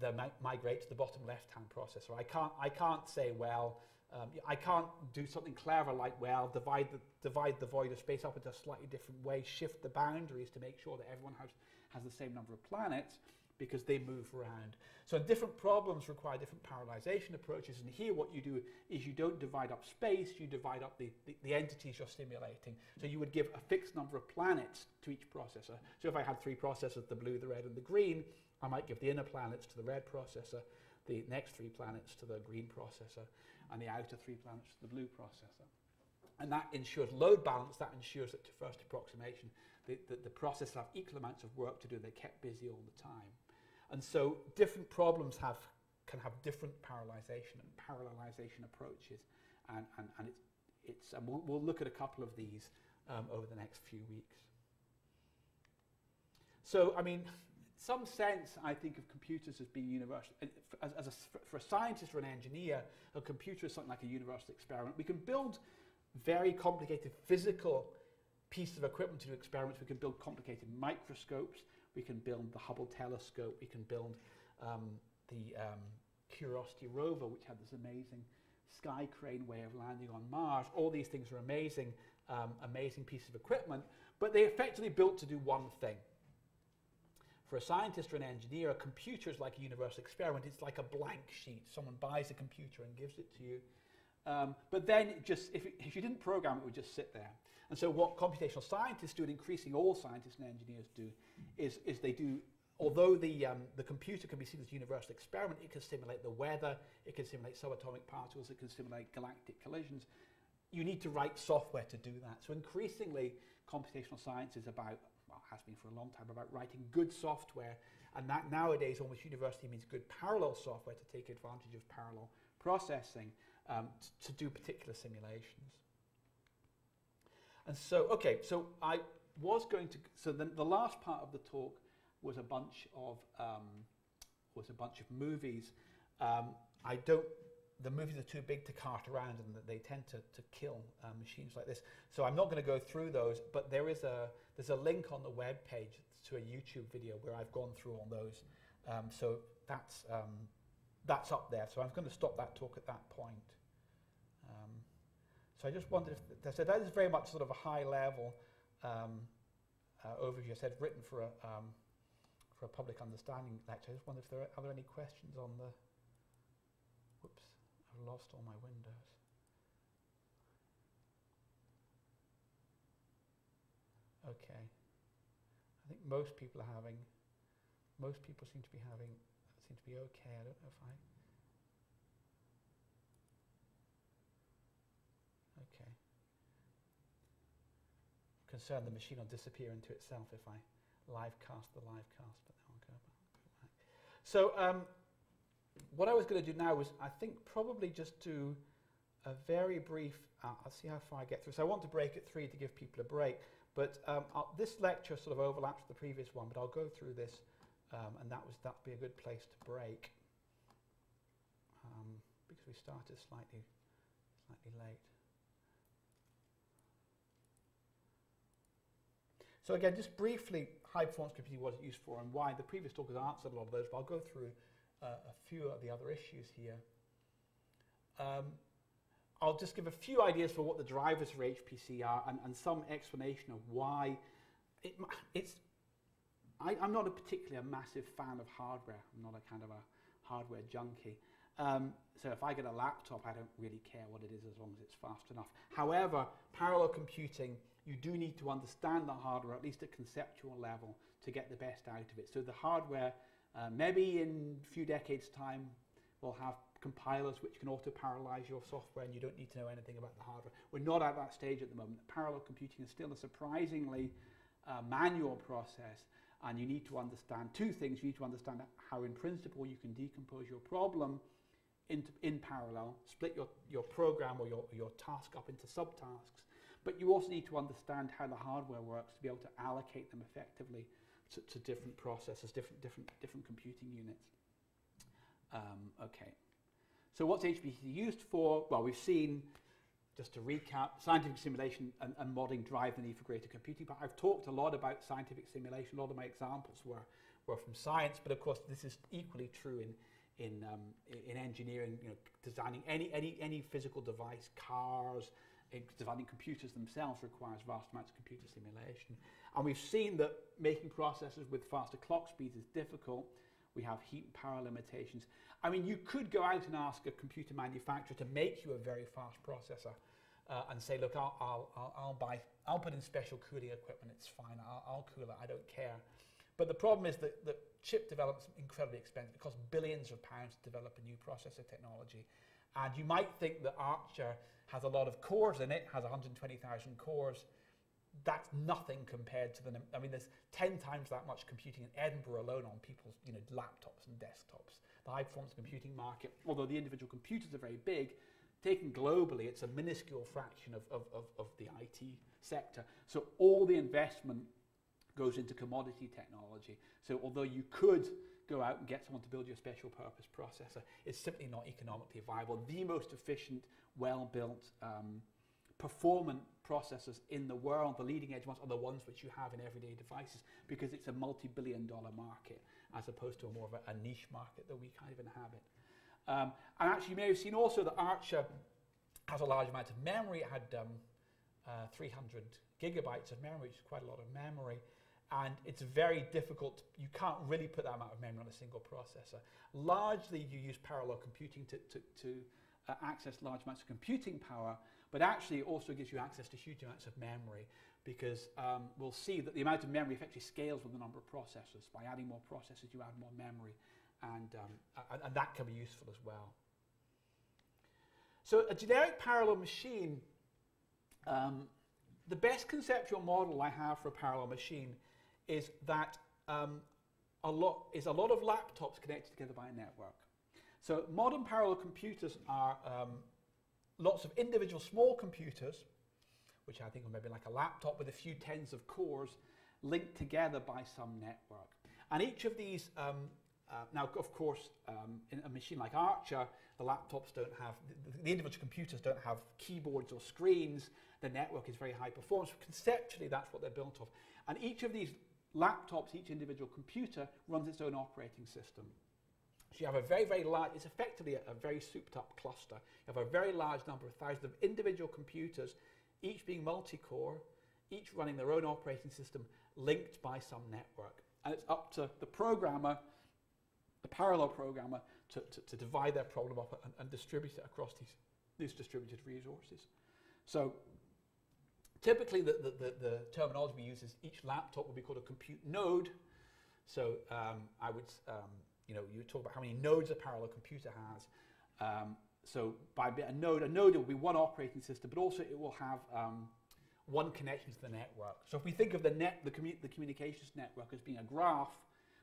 they migrate to the bottom left-hand processor. I can't, I can't say, well, um, I can't do something clever like, well, divide the, divide the void of space up into a slightly different way, shift the boundaries to make sure that everyone has, has the same number of planets because they move around. So different problems require different parallelization approaches. And here what you do is you don't divide up space, you divide up the, the, the, entities you're simulating. So you would give a fixed number of planets to each processor. So if I had three processors, the blue, the red, and the green, I might give the inner planets to the red processor, the next three planets to the green processor, and the outer three planets to the blue processor. And that ensures load balance, that ensures that to first approximation, the, the, the processors have equal amounts of work to do, they're kept busy all the time. And so different problems have, can have different parallelization and parallelization approaches. And, and, and it's, it's, and we'll, we'll look at a couple of these um, over the next few weeks. So, I mean, some sense, I think, of computers as being universal. As, as a, for a scientist or an engineer, a computer is something like a universal experiment. We can build very complicated physical pieces of equipment to do experiments. We can build complicated microscopes. We can build the Hubble telescope. We can build um, the um, Curiosity rover, which had this amazing sky crane way of landing on Mars. All these things are amazing, um, amazing pieces of equipment, but they effectively built to do one thing. For a scientist or an engineer, a computer is like a universal experiment. It's like a blank sheet. Someone buys a computer and gives it to you. Um, but then just, if, it, if you didn't program it, it would just sit there. And so what computational scientists do, and increasingly all scientists and engineers do, is, is they do, although the, um, the computer can be seen as a universal experiment, it can simulate the weather, it can simulate subatomic particles, it can simulate galactic collisions. You need to write software to do that. So increasingly, computational science is about, well, has been for a long time, about writing good software. And that nowadays almost universally means good parallel software to take advantage of parallel processing um, to do particular simulations. And so, okay, so I was going to, so then the last part of the talk was a bunch of, um, was a bunch of movies. Um, I don't, the movies are too big to cart around and they tend to, to kill uh, machines like this. So I'm not going to go through those, but there is a, there's a link on the web page to a YouTube video where I've gone through all those. Um, so that's, um, that's up there. So I'm going to stop that talk at that point. So I just wondered if, so that is very much sort of a high level um, uh, overview. I said written for a, um, for a public understanding lecture. I just wonder if there are, are there any questions on the, whoops, I've lost all my windows. Okay. I think most people are having, most people seem to be having, seem to be okay. I don't know if I, concerned the machine will disappear into itself if I live cast the live cast, but then I'll go back. So um, what I was going to do now was I think probably just do a very brief, uh, I'll see how far I get through. So I want to break at three to give people a break, but um, this lecture sort of overlaps the previous one, but I'll go through this um, and that was that'd be a good place to break um, because we started slightly, slightly late. So again, just briefly, high performance computing, what it's used for and why. The previous talk has answered a lot of those, but I'll go through uh, a few of the other issues here. Um, I'll just give a few ideas for what the drivers for HPC are and, and some explanation of why it, it's. I, am not a particularly a massive fan of hardware. I'm not a kind of a hardware junkie. Um, so if I get a laptop, I don't really care what it is as long as it's fast enough. However, parallel computing you do need to understand the hardware at least at conceptual level to get the best out of it. So the hardware, uh, maybe in a few decades time, will have compilers which can auto-parallelize your software and you don't need to know anything about the hardware. We're not at that stage at the moment. Parallel computing is still a surprisingly uh, manual process and you need to understand two things. You need to understand how in principle you can decompose your problem into, in parallel, split your, your program or your, your task up into subtasks but you also need to understand how the hardware works to be able to allocate them effectively to, to different processors, different, different, different computing units. Um, okay. So what's HPC used for? Well, we've seen, just to recap, scientific simulation and, and modeling drive the need for greater computing. But I've talked a lot about scientific simulation. A lot of my examples were, were from science, but of course this is equally true in, in, um, in engineering, you know, designing any, any, any physical device, cars, designing computers themselves requires vast amounts of computer simulation. And we've seen that making processors with faster clock speeds is difficult. We have heat and power limitations. I mean, you could go out and ask a computer manufacturer to make you a very fast processor uh, and say, look, I'll, I'll, I'll, buy, I'll put in special cooling equipment, it's fine, I'll, I'll cool it, I don't care. But the problem is that, that chip development is incredibly expensive. It costs billions of pounds to develop a new processor technology. And you might think that Archer has a lot of cores in it, has 120,000 cores. That's nothing compared to the. I mean, there's 10 times that much computing in Edinburgh alone on people's you know, laptops and desktops. The high performance computing market, although the individual computers are very big, taken globally, it's a minuscule fraction of, of, of, of the IT sector. So all the investment goes into commodity technology. So although you could go out and get someone to build you a special purpose processor, it's simply not economically viable. The most efficient, well-built, um, performant processors in the world, the leading edge ones, are the ones which you have in everyday devices because it's a multi-billion dollar market as opposed to a more of a, a niche market that we kind of inhabit. Um, and actually you may have seen also that Archer has a large amount of memory. It had um, uh, 300 gigabytes of memory, which is quite a lot of memory. And it's very difficult, you can't really put that amount of memory on a single processor. Largely you use parallel computing to, to, to uh, access large amounts of computing power, but actually it also gives you access to huge amounts of memory because um, we'll see that the amount of memory effectively scales with the number of processors. By adding more processors, you add more memory, and, um, and, and that can be useful as well. So a generic parallel machine, um, the best conceptual model I have for a parallel machine is that um, a lot is a lot of laptops connected together by a network. So modern parallel computers are um, lots of individual small computers, which I think are maybe like a laptop with a few tens of cores linked together by some network. And each of these, um, uh, now of course, um, in a machine like Archer, the laptops don't have, the, the, individual computers don't have keyboards or screens, the network is very high performance. Conceptually, that's what they're built of. And each of these laptops, each individual computer runs its own operating system. So you have a very, very large, it's effectively a, a, very souped up cluster. You have a very large number of thousands of individual computers, each being multi-core, each running their own operating system linked by some network. And it's up to the programmer, the parallel programmer, to, to, to divide their problem up and, and distribute it across these, these distributed resources. So Typically, the, the, the, the, terminology we use is each laptop will be called a compute node. So um, I would, um, you know, you talk about how many nodes a parallel computer has. Um, so by a node, a node will be one operating system, but also it will have um, one connection to the network. So if we think of the net, the, commu the communications network as being a graph,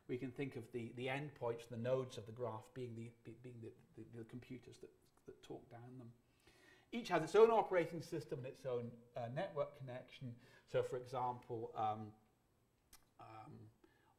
we can think of the, the endpoints, the nodes of the graph being the, being the, the, the computers that, that talk down them. Each has its own operating system and its own uh, network connection. So for example, um, um,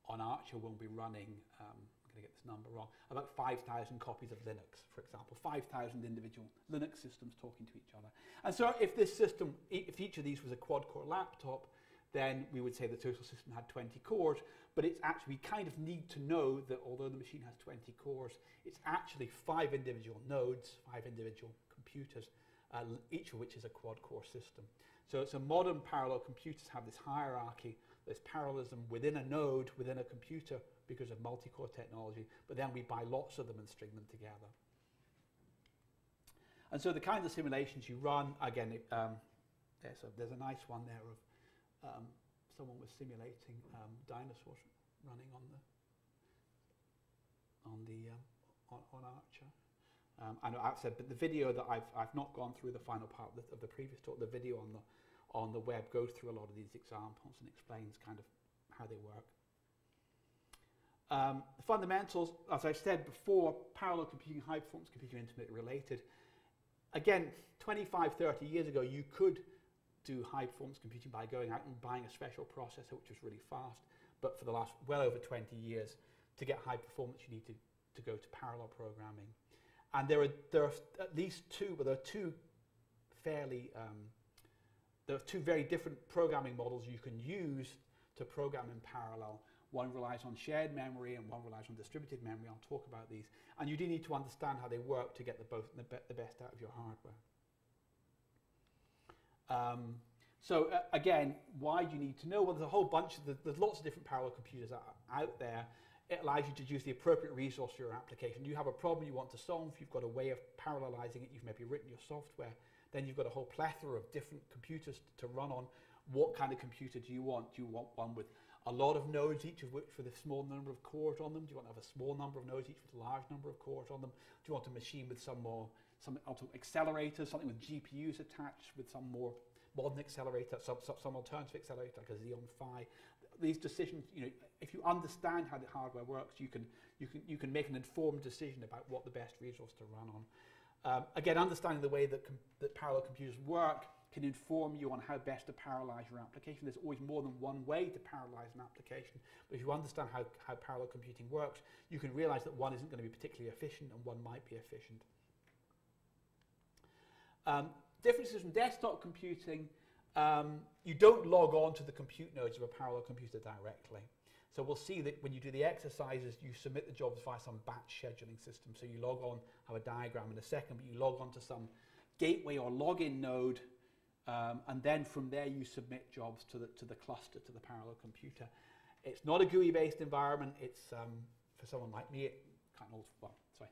on Archer we'll be running, um, I'm going to get this number wrong, about 5,000 copies of Linux, for example, 5,000 individual Linux systems talking to each other. And so if this system, if each of these was a quad-core laptop, then we would say the total system had 20 cores, but it's actually, we kind of need to know that although the machine has 20 cores, it's actually five individual nodes, five individual computers uh, each of which is a quad-core system. So, so modern parallel computers have this hierarchy, this parallelism within a node, within a computer, because of multi-core technology, but then we buy lots of them and string them together. And so the kinds of simulations you run, again, um, there's, a, there's a nice one there of um, someone was simulating um, dinosaurs running on the on the um, on, on Archer. Um, and I've said, but the video that I've, I've not gone through the final part of the, of the previous talk, the video on the, on the web goes through a lot of these examples and explains kind of how they work. Um, the fundamentals, as I said before, parallel computing, high performance computing intimately related. Again, 25, 30 years ago, you could do high performance computing by going out and buying a special processor, which was really fast. But for the last well over 20 years, to get high performance, you need to, to go to parallel programming. And there are, there are at least two, but there are two fairly, um, there are two very different programming models you can use to program in parallel. One relies on shared memory and one relies on distributed memory. I'll talk about these. And you do need to understand how they work to get the, both, the, be the best out of your hardware. Um, so uh, again, why do you need to know? Well, there's a whole bunch of, the, there's lots of different parallel computers out, out there it allows you to use the appropriate resource for your application. You have a problem you want to solve, you've got a way of parallelizing it, you've maybe written your software, then you've got a whole plethora of different computers to run on. What kind of computer do you want? Do you want one with a lot of nodes, each of which with a small number of cores on them? Do you want to have a small number of nodes, each with a large number of cores on them? Do you want a machine with some more, some accelerators, something with GPUs attached, with some more modern accelerator, some, some alternative accelerator like a Xeon Phi? These decisions, you know, if you understand how the hardware works, you can, you can, you can make an informed decision about what the best resource to run on. Um, again, understanding the way that, that parallel computers work can inform you on how best to parallelize your application. There's always more than one way to parallelize an application, but if you understand how, how parallel computing works, you can realize that one isn't going to be particularly efficient and one might be efficient. Um, differences from desktop computing, um, you don't log on to the compute nodes of a parallel computer directly. So we'll see that when you do the exercises, you submit the jobs via some batch scheduling system. So you log on, have a diagram in a second, but you log on to some gateway or login node um, and then from there you submit jobs to the, to the cluster, to the parallel computer. It's not a GUI-based environment. It's, um, for someone like me, it kind of old, well, sorry,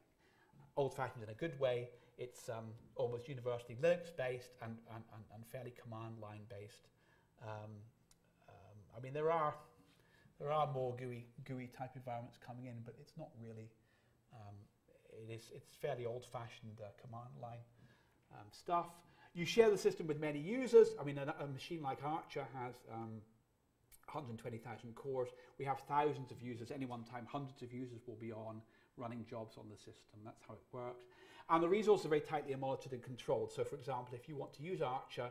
old-fashioned in a good way. It's um, almost universally Linux-based and, and, and, fairly command line-based. Um, um, I mean, there are, there are more GUI, GUI type environments coming in, but it's not really, um, it is, it's fairly old-fashioned uh, command line stuff. You share the system with many users. I mean, a, a machine like Archer has um, 120,000 cores. We have thousands of users. Any one time, hundreds of users will be on running jobs on the system. That's how it works. And the resources are very tightly monitored and controlled. So, for example, if you want to use Archer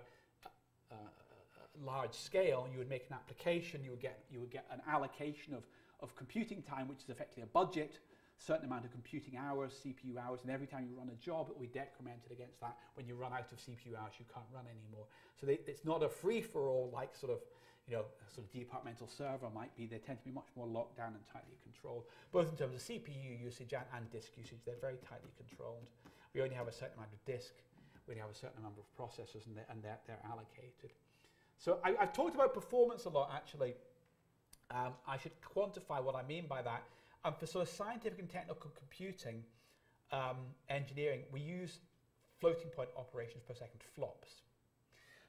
large scale, you would make an application. You would get you would get an allocation of of computing time, which is effectively a budget certain amount of computing hours, CPU hours, and every time you run a job, it will be decremented against that. When you run out of CPU hours, you can't run anymore. So they, it's not a free-for-all like sort of, you know, sort of departmental server might be. They tend to be much more locked down and tightly controlled, both in terms of CPU usage and, and disk usage. They're very tightly controlled. We only have a certain amount of disk. We only have a certain number of processors, and they're, and they're, they're allocated. So I, have talked about performance a lot, actually. Um, I should quantify what I mean by that. And for sort of scientific and technical computing um, engineering, we use floating point operations per second, flops.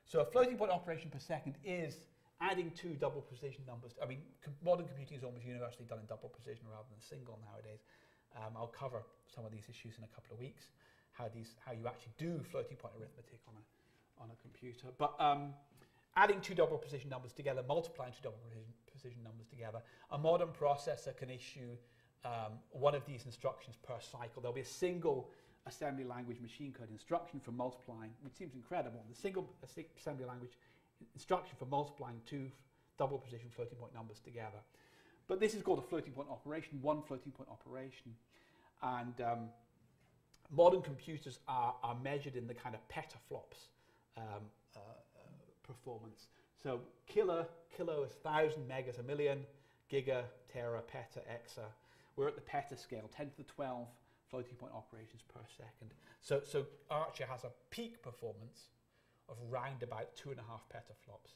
So a floating point operation per second is adding two double precision numbers. I mean, com modern computing is almost universally done in double precision rather than single nowadays. Um, I'll cover some of these issues in a couple of weeks, how, these, how you actually do floating point arithmetic on a, on a computer. But um, adding two double precision numbers together, multiplying two double precision, precision numbers together. A modern processor can issue um, one of these instructions per cycle. There'll be a single assembly language machine code instruction for multiplying, which seems incredible. The single assembly language instruction for multiplying two double precision floating point numbers together. But this is called a floating point operation, one floating point operation. And um, modern computers are, are measured in the kind of petaflops um, performance. So kilo, kilo is 1,000, megas a million, giga, tera, peta, exa. We're at the peta scale, 10 to the 12 floating point operations per second. So, so Archer has a peak performance of round about two and a half petaflops,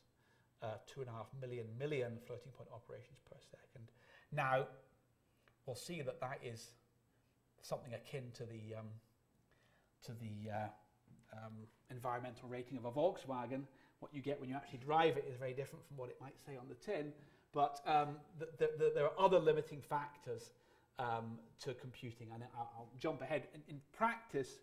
uh, two and a half million million floating point operations per second. Now, we'll see that that is something akin to the um, to the uh, um, environmental rating of a Volkswagen, what you get when you actually drive it is very different from what it might say on the tin. But um, the, the, the, there are other limiting factors um, to computing, and I'll, I'll jump ahead. In, in, practice,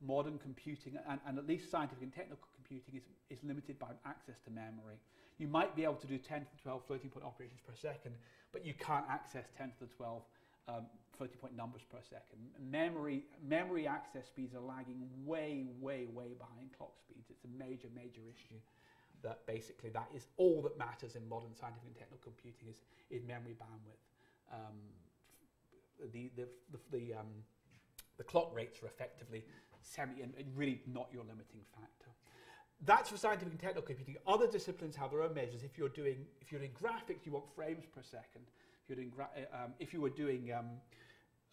modern computing and, and, at least scientific and technical computing is, is limited by access to memory. You might be able to do 10 to the 12 floating point operations per second, but you can't access 10 to the 12 um, floating point numbers per second. Memory, memory access speeds are lagging way, way, way behind clock speeds. It's a major, major issue that basically that is all that matters in modern scientific and technical computing is, is memory bandwidth. Um, the, the, the, the, um, the clock rates are effectively semi and really not your limiting factor. That's for scientific and technical computing. Other disciplines have their own measures. If you're doing, if you're doing graphics, you want frames per second you're uh, um, if you were doing, um,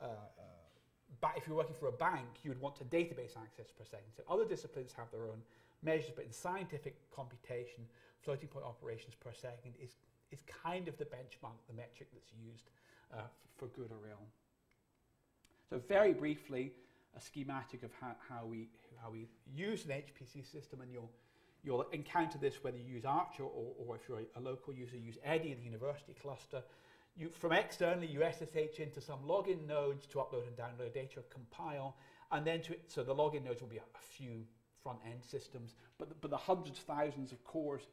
uh, uh, if you're working for a bank, you would want a database access per second. So other disciplines have their own measures, but in scientific computation, floating point operations per second is, is kind of the benchmark, the metric that's used uh, for good or ill. So very briefly, a schematic of how, how, we, how we use an HPC system, and you'll, You'll encounter this whether you use Archer or, or if you're a, a local user, use EDDI, the university cluster. You, from externally, you SSH into some login nodes to upload and download data, compile, and then to, so the login nodes will be a, few front end systems, but the, but the hundreds, thousands of cores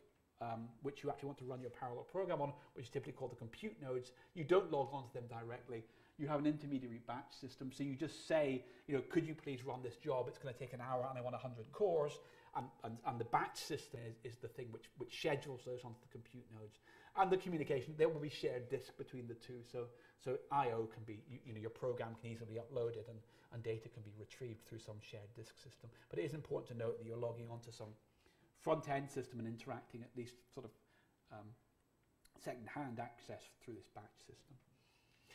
um, which you actually want to run your parallel program on, which is typically called the compute nodes, you don't log onto them directly. You have an intermediary batch system, so you just say, you know, could you please run this job? It's going to take an hour and I want 100 cores, and, and, and the batch system is, is the thing which, which schedules those onto the compute nodes. And the communication, there will be shared disk between the two, so, so I.O. can be, you, you know, your program can easily be uploaded and, and data can be retrieved through some shared disk system. But it is important to note that you're logging onto some front-end system and interacting at least sort of um, second-hand access through this batch system.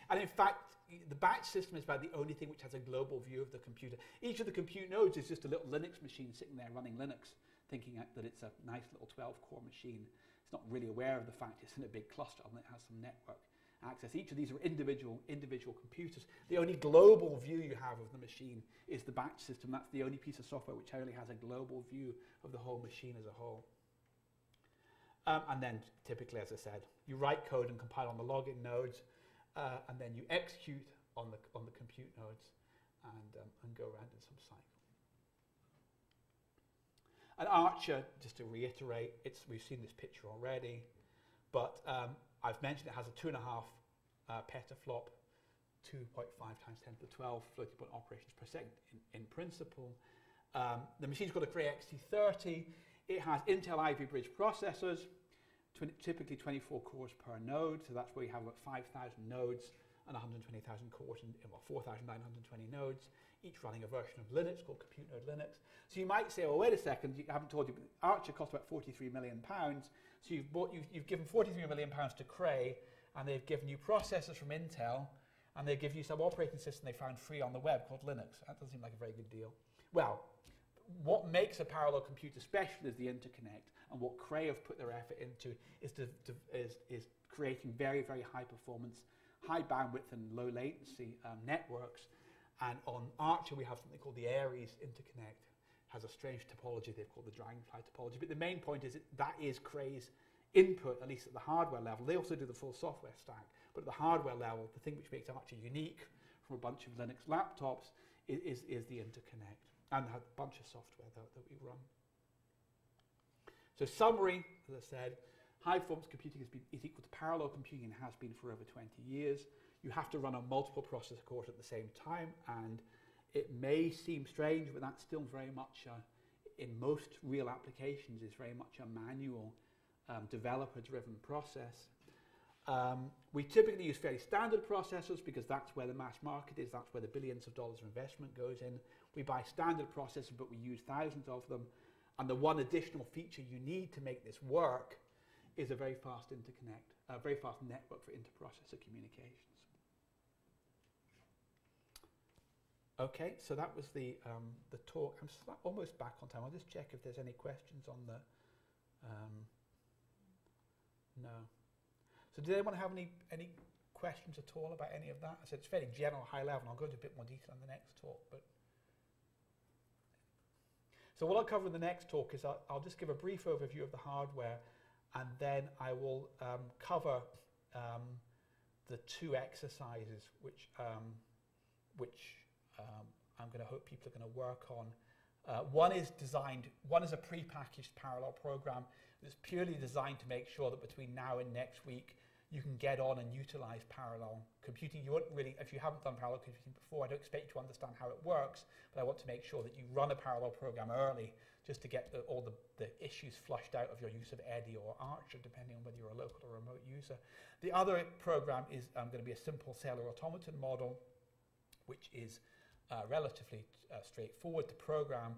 And in fact, the batch system is about the only thing which has a global view of the computer. Each of the compute nodes is just a little Linux machine sitting there running Linux, thinking that it's a nice little 12-core machine. It's not really aware of the fact it's in a big cluster and it has some network access. Each of these are individual, individual computers. The only global view you have of the machine is the batch system. That's the only piece of software which only has a global view of the whole machine as a whole. Um, and then typically, as I said, you write code and compile on the login nodes, uh, and then you execute on the, on the compute nodes and, um, and go around in some cycle. And Archer, just to reiterate, it's, we've seen this picture already, but um, I've mentioned it has a two and a half uh, petaflop, 2.5 times 10 to the 12 floating point operations per second in, in principle. Um, the machine's got a Cray XC30. It has Intel Ivy Bridge processors, typically 24 cores per node. So that's where you have about 5,000 nodes and 120,000 cores, and well, 4,920 nodes, each running a version of Linux called Compute Node Linux. So you might say, well, wait a second, you haven't told you, Archer cost about 43 million pounds. So you've, bought, you've, you've given 43 million pounds to Cray, and they've given you processors from Intel, and they give you some operating system they found free on the web called Linux. That doesn't seem like a very good deal. Well, what makes a parallel computer special is the interconnect, and what Cray have put their effort into is, to, to, is, is creating very, very high performance, high bandwidth and low latency um, networks. And on Archer, we have something called the Aries interconnect, It has a strange topology they've called the dragonfly topology. But the main point is that, that is Cray's input, at least at the hardware level. They also do the full software stack, but at the hardware level, the thing which makes Archer unique from a bunch of Linux laptops is, is, is the interconnect and a bunch of software that, that we run. So summary, as I said, high performance computing been, is equal to parallel computing and has been for over 20 years. You have to run on multiple processor cores at the same time and it may seem strange, but that's still very much, a, in most real applications, is very much a manual um, developer-driven process. Um, we typically use fairly standard processors because that's where the mass market is, that's where the billions of dollars of investment goes in. We buy standard processors, but we use thousands of them. And the one additional feature you need to make this work is a very fast interconnect, a very fast network for interprocessor communications. Okay, so that was the um, the talk. I'm almost back on time. I'll just check if there's any questions on the. Um, no. So, did anyone have any any questions at all about any of that? I said it's fairly general, high level. I'll go into a bit more detail in the next talk. But so what I'll cover in the next talk is I'll, I'll just give a brief overview of the hardware, and then I will um, cover um, the two exercises which um, which um, I'm going to hope people are going to work on. Uh, one is designed, one is a pre-packaged parallel program that's purely designed to make sure that between now and next week you can get on and utilize parallel computing. You won't really, if you haven't done parallel computing before, I don't expect you to understand how it works, but I want to make sure that you run a parallel program early just to get the, all the, the issues flushed out of your use of EDDI or Archer, depending on whether you're a local or remote user. The other program is um, going to be a simple cellular automaton model, which is uh, relatively uh, straightforward to program,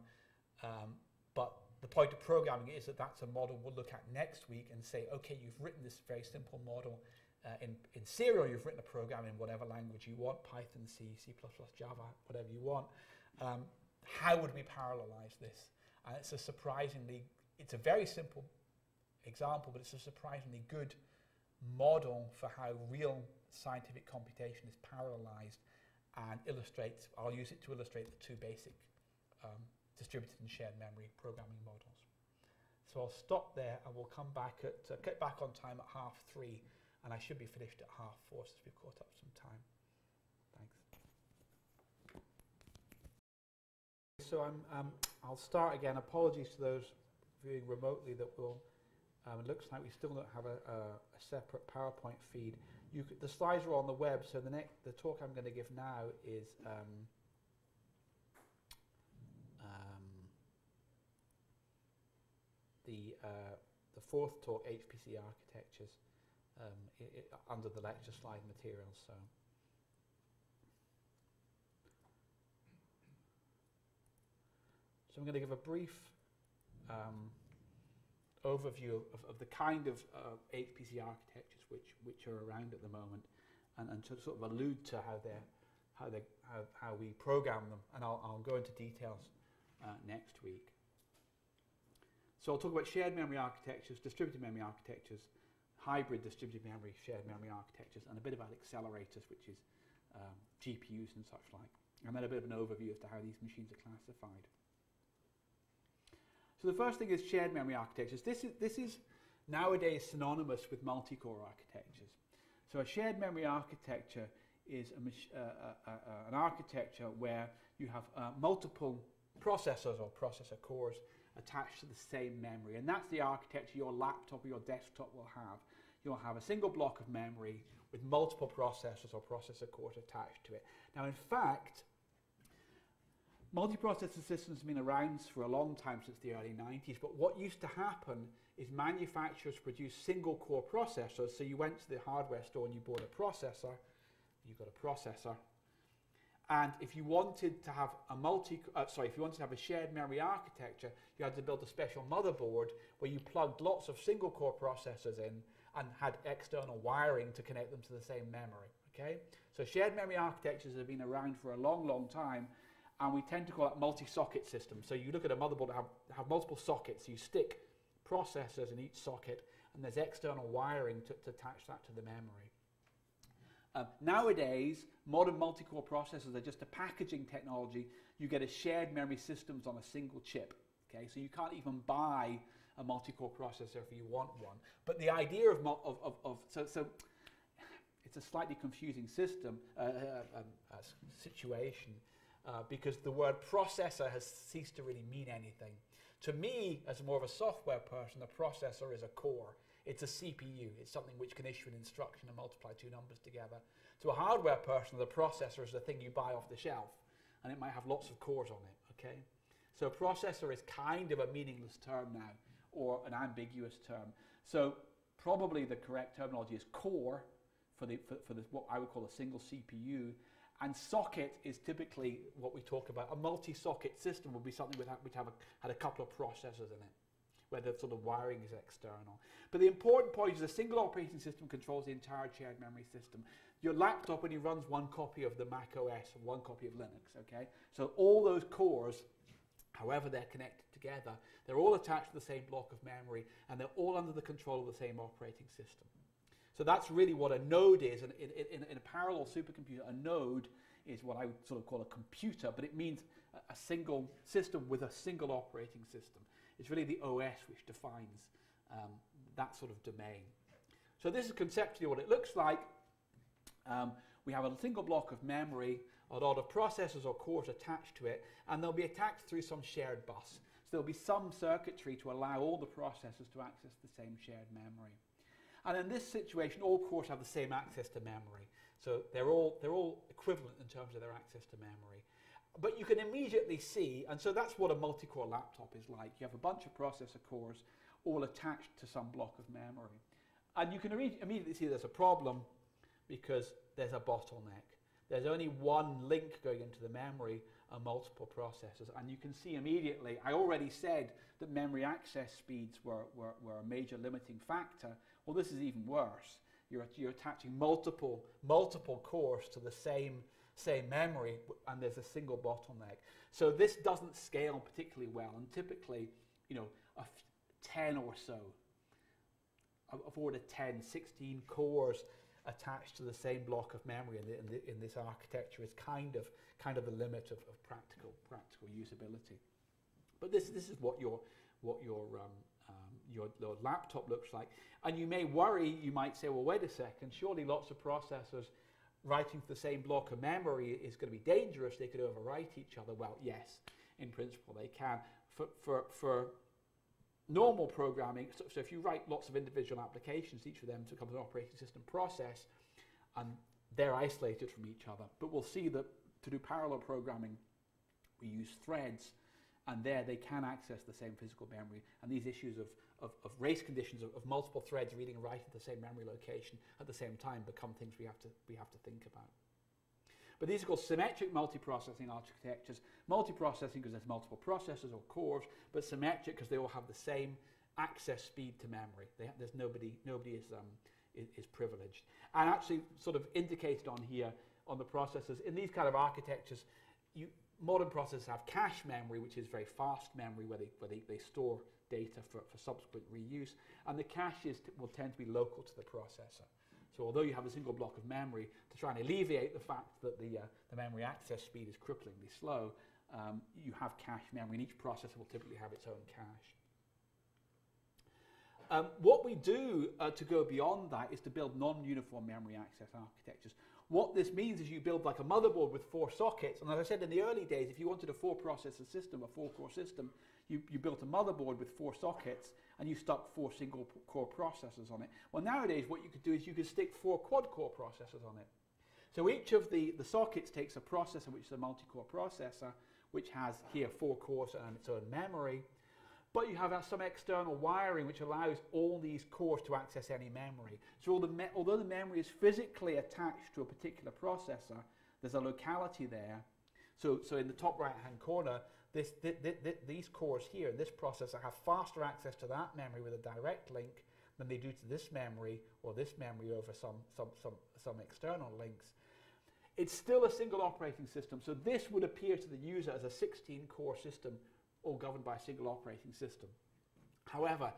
um, but the point of programming is that that's a model we'll look at next week and say, okay, you've written this very simple model uh, in, in Serial, you've written a program in whatever language you want, Python, C, C++, Java, whatever you want. Um, how would we parallelize this? And it's a surprisingly, it's a very simple example, but it's a surprisingly good model for how real scientific computation is parallelized and illustrates, I'll use it to illustrate the two basic um, distributed and shared memory programming models. So I'll stop there and we'll come back at, uh, get back on time at half three and I should be finished at half four since we've caught up some time. Thanks. So I'm, um, I'll start again. Apologies to those viewing remotely that will, um, it looks like we still don't have a, a, a separate PowerPoint feed. You the slides are on the web, so the next, the talk I'm going to give now is um, the, uh, the fourth talk, HPC architectures, um, i i under the lecture slide materials. So. So I'm going to give a brief um, overview of, of, the kind of uh, HPC architectures which, which are around at the moment and, and to sort of allude to how, they're, how, they how, how we program them. And I'll, I'll go into details uh, next week. So I'll talk about shared memory architectures, distributed memory architectures, hybrid distributed memory, shared memory architectures, and a bit about accelerators, which is um, GPUs and such like. And then a bit of an overview as to how these machines are classified. So the first thing is shared memory architectures. This is, this is nowadays synonymous with multi-core architectures. So a shared memory architecture is a, uh, uh, uh, an architecture where you have uh, multiple processors or processor cores attached to the same memory. And that's the architecture your laptop or your desktop will have. You'll have a single block of memory with multiple processors or processor cores attached to it. Now, in fact, Multiprocessor systems have been around for a long time since the early 90s, but what used to happen is manufacturers produced single core processors. So you went to the hardware store and you bought a processor, you got a processor, and if you wanted to have a multi, uh, sorry, if you wanted to have a shared memory architecture, you had to build a special motherboard where you plugged lots of single core processors in and had external wiring to connect them to the same memory. Okay, so shared memory architectures have been around for a long, long time, and we tend to call that multi-socket system. So you look at a motherboard that have, have multiple sockets, you stick processors in each socket, and there's external wiring to, to attach that to the memory. Um, nowadays, modern multi-core processors are just a packaging technology. You get a shared memory systems on a single chip. Okay, so you can't even buy a multi-core processor if you want one. But the idea of, of, of, of so, so it's a slightly confusing system, uh, uh, um, uh, situation uh, because the word processor has ceased to really mean anything. To me, as more of a software person, a processor is a core. It's a CPU. It's something which can issue an instruction and multiply two numbers together. To a hardware person, the processor is the thing you buy off the shelf, and it might have lots of cores on it. Okay, so processor is kind of a meaningless term now, or an ambiguous term. So probably the correct terminology is core for the for, for the, what I would call a single CPU, and socket is typically what we talk about. A multi-socket system would be something which have a, had a couple of processors in it, where the sort of wiring is external. But the important point is a single operating system controls the entire shared memory system. Your laptop only runs one copy of the Mac OS and one copy of Linux, okay? So all those cores, however they're connected together, they're all attached to the same block of memory and they're all under the control of the same operating system. So that's really what a node is. And in, in, in, a parallel supercomputer, a node is what I would sort of call a computer, but it means a, a single system with a single operating system. It's really the OS which defines um, that sort of domain. So this is conceptually what it looks like. Um, we have a single block of memory, a lot of processors or cores attached to it, and they'll be attached through some shared bus. So there'll be some circuitry to allow all the processors to access the same shared memory. And in this situation, all cores have the same access to memory. So they're all, they're all equivalent in terms of their access to memory. But you can immediately see, and so that's what a multi-core laptop is like. You have a bunch of processor cores all attached to some block of memory. And you can immediately see there's a problem because there's a bottleneck. There's only one link going into the memory and multiple processors. And you can see immediately, I already said that memory access speeds were, were, were a major limiting factor. Well, this is even worse. You're, you're attaching multiple, multiple cores to the same, same memory, and there's a single bottleneck. So this doesn't scale particularly well, and typically, you know, a 10 or so, of order 10, 16 cores attached to the same block of memory in, the, in, the, in this architecture is kind of, kind of the limit of, of practical, practical usability. But this, this is what your, what your um, um, your, your laptop looks like. And you may worry, you might say, well, wait a second, surely lots of processors writing to the same block of memory is going to be dangerous. They could overwrite each other. Well, yes, in principle they can. For, for, for normal programming, so, so, if you write lots of individual applications, each of them to become an operating system process, and they're isolated from each other. But we'll see that to do parallel programming, we use threads, and there they can access the same physical memory. And these issues of, of, of race conditions, of, of, multiple threads reading and writing at the same memory location at the same time become things we have to, we have to think about. But these are called symmetric multiprocessing architectures. Multiprocessing because there's multiple processors or cores, but symmetric because they all have the same access speed to memory. there's nobody, nobody is, um, is, is privileged. And actually sort of indicated on here on the processors, in these kind of architectures, you, modern processors have cache memory, which is very fast memory where they, where they, they store data for, for subsequent reuse. And the caches will tend to be local to the processor. So although you have a single block of memory, to try and alleviate the fact that the, uh, the memory access speed is cripplingly slow, um, you have cache memory, and each processor will typically have its own cache. Um, what we do uh, to go beyond that is to build non-uniform memory access architectures. What this means is you build like a motherboard with four sockets. And as I said in the early days, if you wanted a four processor system, a four core system, you, you built a motherboard with four sockets and you stuck four single core processors on it. Well, nowadays what you could do is you could stick four quad core processors on it. So each of the, the sockets takes a processor, which is a multi-core processor, which has here four cores and its own memory. But you have uh, some external wiring which allows all these cores to access any memory. So the although the memory is physically attached to a particular processor, there's a locality there. So, so in the top right hand corner, this, th th th these cores here, in this processor, have faster access to that memory with a direct link than they do to this memory or this memory over some, some, some, some external links. It's still a single operating system, so this would appear to the user as a 16 core system all governed by a single operating system. However,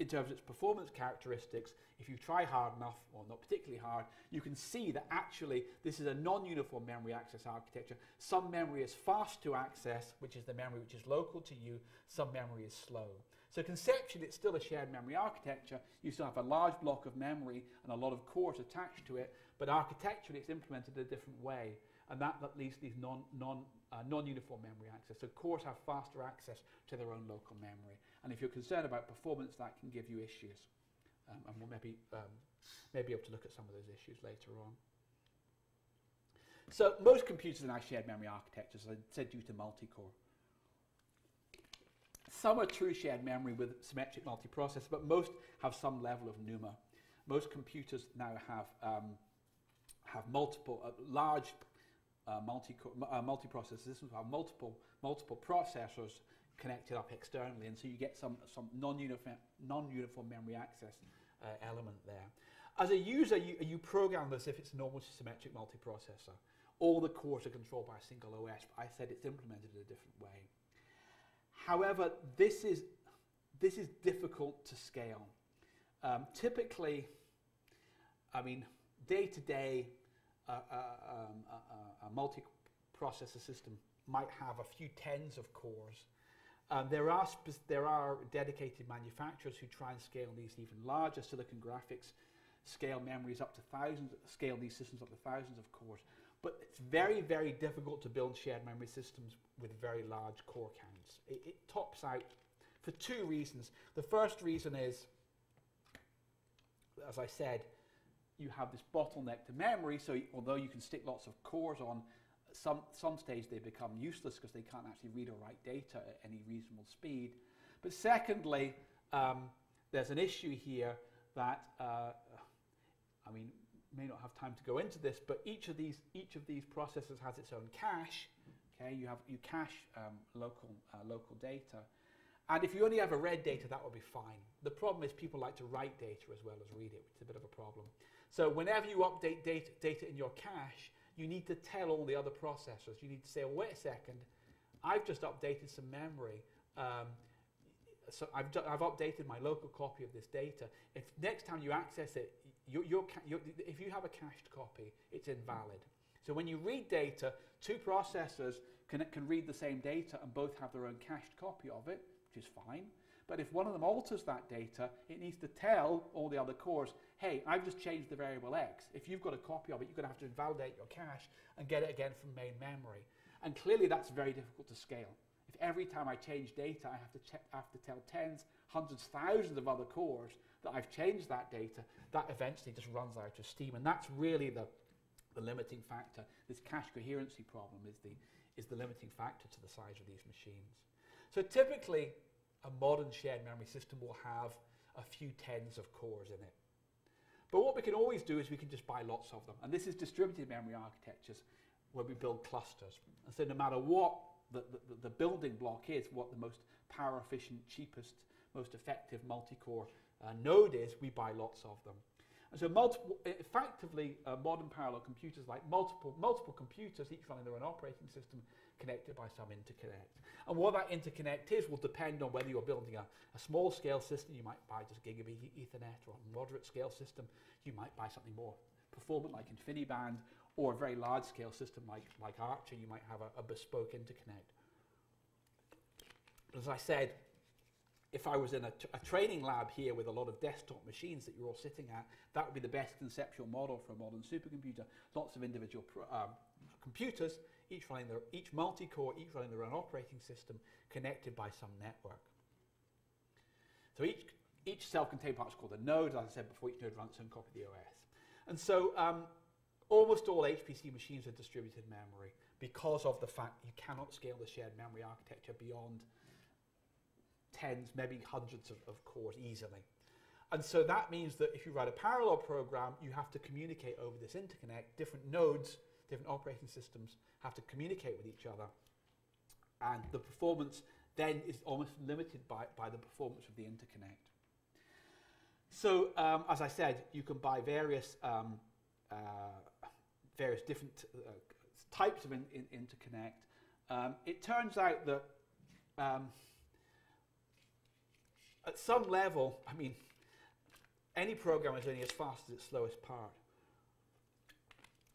in terms of its performance characteristics, if you try hard enough, or not particularly hard, you can see that actually this is a non-uniform memory access architecture. Some memory is fast to access, which is the memory which is local to you. Some memory is slow. So conceptually, it's still a shared memory architecture. You still have a large block of memory and a lot of cores attached to it, but architecturally, it's implemented a different way. And that, leads to these non, non, uh, non-uniform memory access. So cores have faster access to their own local memory. And if you're concerned about performance, that can give you issues. Um, and we'll maybe, um, maybe able to look at some of those issues later on. So most computers are now shared memory architectures, as I said, due to multi-core. Some are true shared memory with symmetric multiprocessor, but most have some level of NUMA. Most computers now have, um, have multiple, uh, large uh, multi uh, multiprocessor systems have multiple multiple processors connected up externally, and so you get some some non-uniform non-uniform memory access uh, element there. As a user, you, you program this if it's a normal symmetric multiprocessor. All the cores are controlled by a single OS, but I said it's implemented in a different way. However, this is this is difficult to scale. Um, typically, I mean, day to day, a, um, a, a multi-processor system might have a few tens of cores. Um, there, are there are dedicated manufacturers who try and scale these even larger. Silicon Graphics scale memories up to thousands, scale these systems up to thousands of cores. But it's very, very difficult to build shared memory systems with very large core counts. It, it tops out for two reasons. The first reason is, as I said, you have this bottleneck to memory. So although you can stick lots of cores on, some, some stage they become useless because they can't actually read or write data at any reasonable speed. But secondly, um, there's an issue here that, uh, I mean, may not have time to go into this, but each of these, each of these processors has its own cache. Okay, you have you cache um, local uh, local data, and if you only have a read data, that would be fine. The problem is people like to write data as well as read it, which is a bit of a problem. So whenever you update data, data in your cache, you need to tell all the other processors. You need to say, wait a second, I've just updated some memory. Um, so I've, I've updated my local copy of this data. If next time you access it, your, your your, if you have a cached copy, it's invalid. So when you read data, two processors can, can read the same data and both have their own cached copy of it, which is fine. But if one of them alters that data, it needs to tell all the other cores, hey, I've just changed the variable x. If you've got a copy of it, you're going to have to invalidate your cache and get it again from main memory. And clearly that's very difficult to scale. If every time I change data, I have to, check, I have to tell tens, hundreds, thousands of other cores that I've changed that data, that eventually just runs out of steam. And that's really the, the limiting factor. This cache coherency problem is the, is the limiting factor to the size of these machines. So typically, a modern shared memory system will have a few tens of cores in it. But what we can always do is we can just buy lots of them. And this is distributed memory architectures where we build clusters. And so no matter what the, the, the building block is, what the most power efficient, cheapest, most effective multi-core uh, node is, we buy lots of them. And so multiple, effectively, uh, modern parallel computers like multiple, multiple computers, each running their own operating system, connected by some interconnect. And what that interconnect is will depend on whether you're building a, a small scale system, you might buy just gigabit Ethernet, or a moderate scale system, you might buy something more performant like InfiniBand, or a very large scale system like, like Archer, you might have a, a bespoke interconnect. As I said, if I was in a, training lab here with a lot of desktop machines that you're all sitting at, that would be the best conceptual model for a modern supercomputer. Lots of individual um, computers, each running their, each multi-core, each running their own operating system, connected by some network. So each, each self-contained part is called a node. As I said before, each node runs its own copy of the OS. And so um, almost all HPC machines are distributed memory because of the fact you cannot scale the shared memory architecture beyond tens, maybe hundreds of, of cores easily. And so that means that if you write a parallel program, you have to communicate over this interconnect. Different nodes, different operating systems have to communicate with each other. And the performance then is almost limited by, by the performance of the interconnect. So, um, as I said, you can buy various, um, uh, various different uh, types of in, in interconnect. Um, it turns out that um, at some level, I mean, any program is only as fast as its slowest part.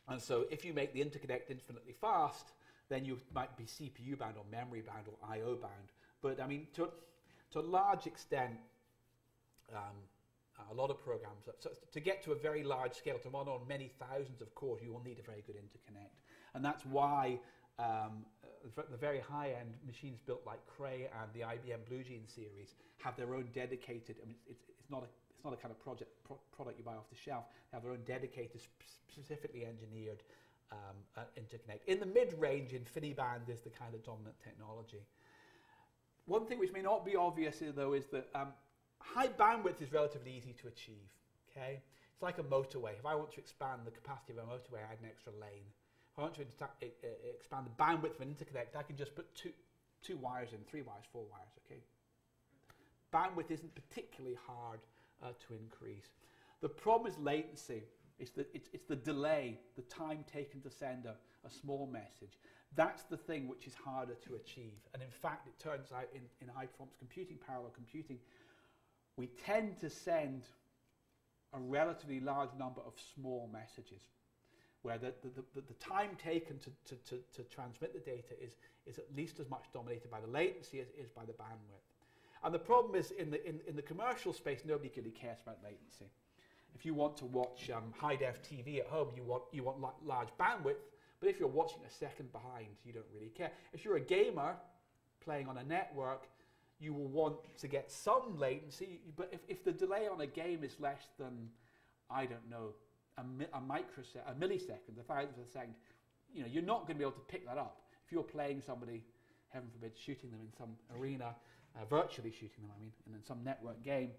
And so if you make the interconnect infinitely fast, then you might be CPU bound or memory bound or I.O. bound. But I mean, to, to a large extent, um, a lot of programs, so to get to a very large scale, to run on many thousands of cores, you will need a very good interconnect. And that's why um, the very high-end machines built like Cray and the IBM Blue Gene series have their own dedicated. I mean, it's, it's not a it's not a kind of project pro product you buy off the shelf. They have their own dedicated, sp specifically engineered um, uh, interconnect. In the mid-range, InfiniBand is the kind of dominant technology. One thing which may not be obvious, though, is that um, high bandwidth is relatively easy to achieve. Okay, it's like a motorway. If I want to expand the capacity of a motorway, I add an extra lane. I want to expand the bandwidth of an interconnect, I can just put two, two wires in, three wires, four wires, okay? Bandwidth isn't particularly hard uh, to increase. The problem is latency. It's the, it's, it's the delay, the time taken to send a, a small message. That's the thing which is harder to achieve. And in fact, it turns out in, in high performance computing, parallel computing, we tend to send a relatively large number of small messages where the, the, the, the time taken to, to, to, to, transmit the data is, is at least as much dominated by the latency as it is by the bandwidth. And the problem is in the, in, in the commercial space, nobody really cares about latency. If you want to watch um, high-def TV at home, you want, you want large bandwidth, but if you're watching a second behind, you don't really care. If you're a gamer playing on a network, you will want to get some latency, but if, if the delay on a game is less than, I don't know, a, a microsecond, a millisecond, a thousandth of a second, you know, you're not going to be able to pick that up. If you're playing somebody, heaven forbid, shooting them in some arena, uh, virtually shooting them, I mean, and in some network game,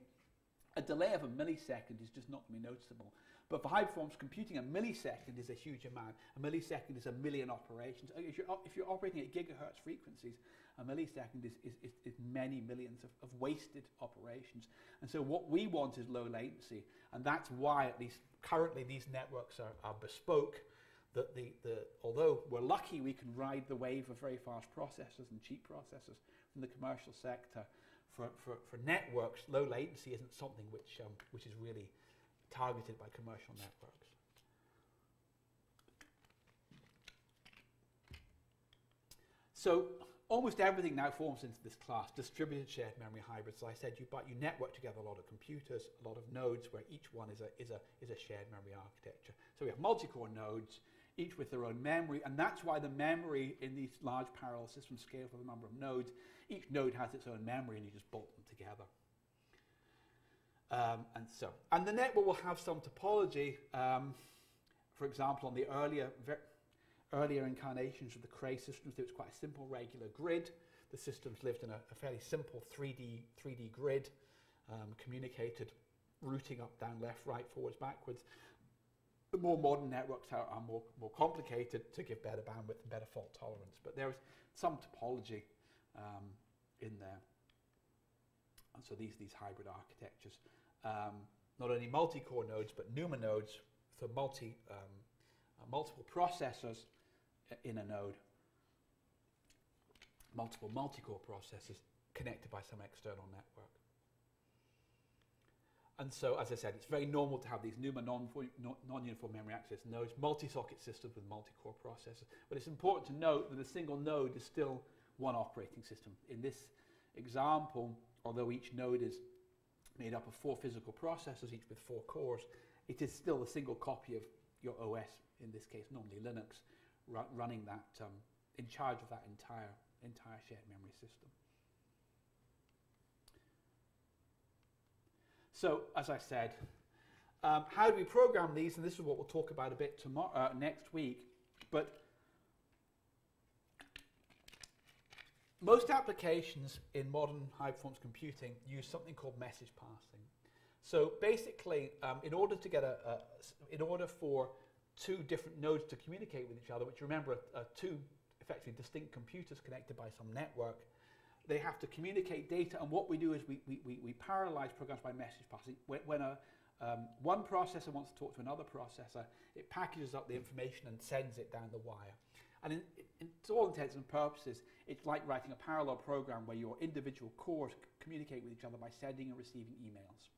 a delay of a millisecond is just not going to be noticeable. But for high performance computing, a millisecond is a huge amount. A millisecond is a million operations. If you're, if you're operating at gigahertz frequencies, a millisecond is, is, is, is many millions of, of wasted operations. And so what we want is low latency. And that's why, at least currently, these networks are, are bespoke. That the, the, although we're lucky we can ride the wave of very fast processors and cheap processors from the commercial sector, for, for, for networks, low latency isn't something which, um, which is really targeted by commercial networks. So almost everything now forms into this class, distributed shared memory hybrids. As I said, you, but you network together a lot of computers, a lot of nodes where each one is a, is a, is a shared memory architecture. So we have multi-core nodes, each with their own memory, and that's why the memory in these large parallel systems scale for the number of nodes. Each node has its own memory and you just bolt them together. Um, and so, and the network will have some topology. Um, for example, on the earlier, earlier incarnations of the Cray systems, it was quite a simple regular grid. The systems lived in a, a fairly simple 3D, 3D grid, um, communicated routing up, down, left, right, forwards, backwards. The more modern networks are, are more, more complicated to give better bandwidth and better fault tolerance, but there is some topology um, in there. So these, these hybrid architectures, um, not only multi-core nodes, but NUMA nodes for multi, um, uh, multiple processors in a node, multiple multi-core processors connected by some external network. And so, as I said, it's very normal to have these NUMA non non-uniform memory access nodes, multi-socket systems with multi-core processors. But it's important to note that a single node is still one operating system. In this example, although each node is made up of four physical processors, each with four cores, it is still a single copy of your OS, in this case normally Linux, ru running that, um, in charge of that entire, entire shared memory system. So, as I said, um, how do we program these? And this is what we'll talk about a bit tomorrow, uh, next week. But most applications in modern high performance computing use something called message passing. So basically, um, in order to get a, a, in order for two different nodes to communicate with each other, which remember are, are two effectively distinct computers connected by some network, they have to communicate data. And what we do is we, we, we, we parallelize programs by message passing. When, when a, um, one processor wants to talk to another processor, it packages up the information and sends it down the wire. And in, in, to all intents and purposes, it's like writing a parallel program where your individual cores communicate with each other by sending and receiving emails.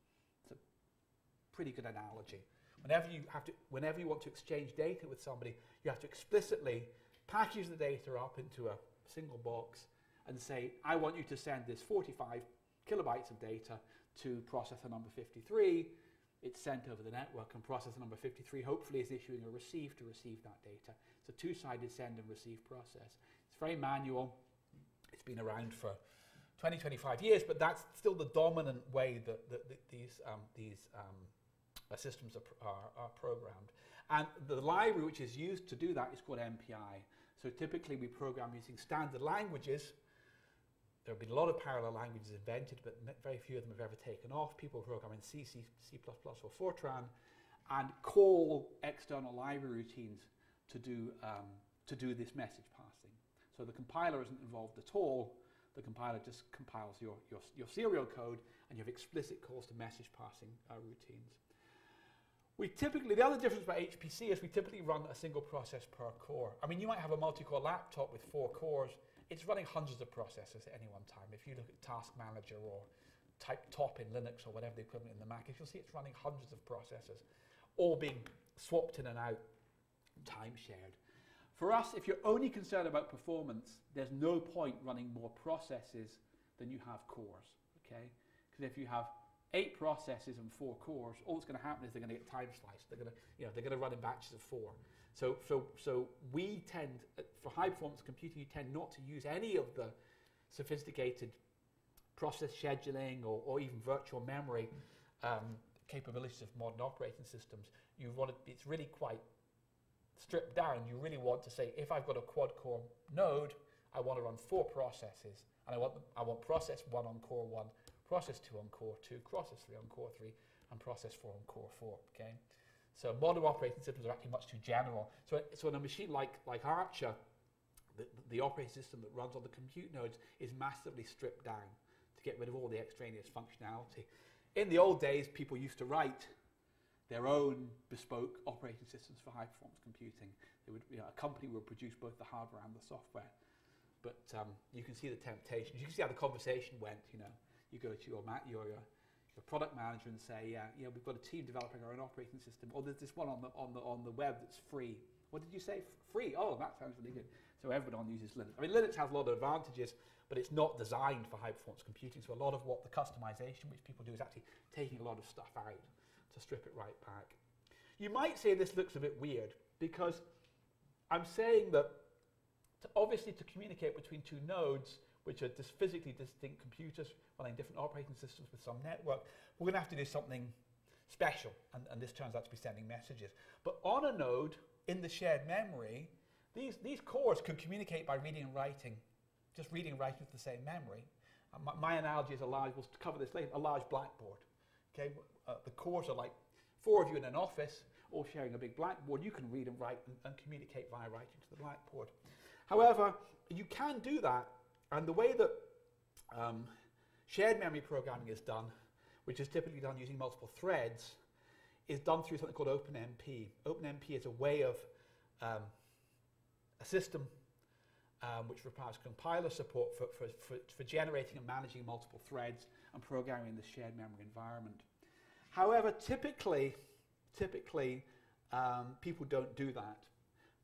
It's a pretty good analogy. Whenever you have to, whenever you want to exchange data with somebody, you have to explicitly package the data up into a single box and say, I want you to send this 45 kilobytes of data to processor number 53. It's sent over the network and processor number 53 hopefully is issuing a receive to receive that data. It's a two-sided send and receive process. It's very manual. It's been around for 20, 25 years, but that's still the dominant way that, that, that these, um, these um, uh, systems are, are, are, programmed. And the library which is used to do that is called MPI. So typically we program using standard languages. There have been a lot of parallel languages invented, but very few of them have ever taken off. People program in C, C, C++, or Fortran, and call external library routines to do, um, to do this message passing. So the compiler isn't involved at all. The compiler just compiles your, your, your serial code, and you have explicit calls to message passing uh, routines. We typically, the other difference about HPC is we typically run a single process per core. I mean, you might have a multi-core laptop with four cores. It's running hundreds of processes at any one time. If you look at Task Manager or type top in Linux or whatever the equivalent in the Mac you'll see it's running hundreds of processes, all being swapped in and out, time shared. For us, if you're only concerned about performance, there's no point running more processes than you have cores, okay? Because if you have eight processes and four cores, all that's going to happen is they're going to get time sliced. They're going to, you know, they're going to run in batches of four. So, so, so we tend, uh, for high performance computing, you tend not to use any of the sophisticated process scheduling or, or even virtual memory um, capabilities of modern operating systems. You want it, it's really quite stripped down. You really want to say, if I've got a quad core node, I want to run four processes, and I want, I want process one on core one process 2 on core 2, process 3 on core 3, and process 4 on core 4, okay? So modern operating systems are actually much too general. So, so in a machine like, like Archer, the, the operating system that runs on the compute nodes is massively stripped down to get rid of all the extraneous functionality. In the old days, people used to write their own bespoke operating systems for high performance computing. Would, you know, a company would produce both the hardware and the software. But um, you can see the temptations. You can see how the conversation went, you know you go to your, your, your, your product manager and say, yeah, you know, we've got a team developing our own operating system, or there's this one on the, on the, on the web that's free. What did you say? F- free. Oh, that sounds really good. So everyone uses Linux. I mean, Linux has a lot of advantages, but it's not designed for high performance computing. So a lot of what the customization which people do is actually taking a lot of stuff out to strip it right back. You might say this looks a bit weird because I'm saying that to obviously to communicate between two nodes, which are just physically distinct computers running different operating systems with some network, we're going to have to do something special, and, and this turns out to be sending messages. But on a node in the shared memory, these, these cores can communicate by reading and writing, just reading and writing to the same memory. Uh, my, my, analogy is a large, we'll cover this later, a large blackboard. Okay, uh, the cores are like four of you in an office, all sharing a big blackboard. You can read and write and, and communicate via writing to the blackboard. However, you can do that, and the way that um, shared memory programming is done, which is typically done using multiple threads, is done through something called OpenMP. OpenMP is a way of um, a system um, which requires compiler support for, for, for, for, generating and managing multiple threads and programming in the shared memory environment. However, typically, typically um, people don't do that.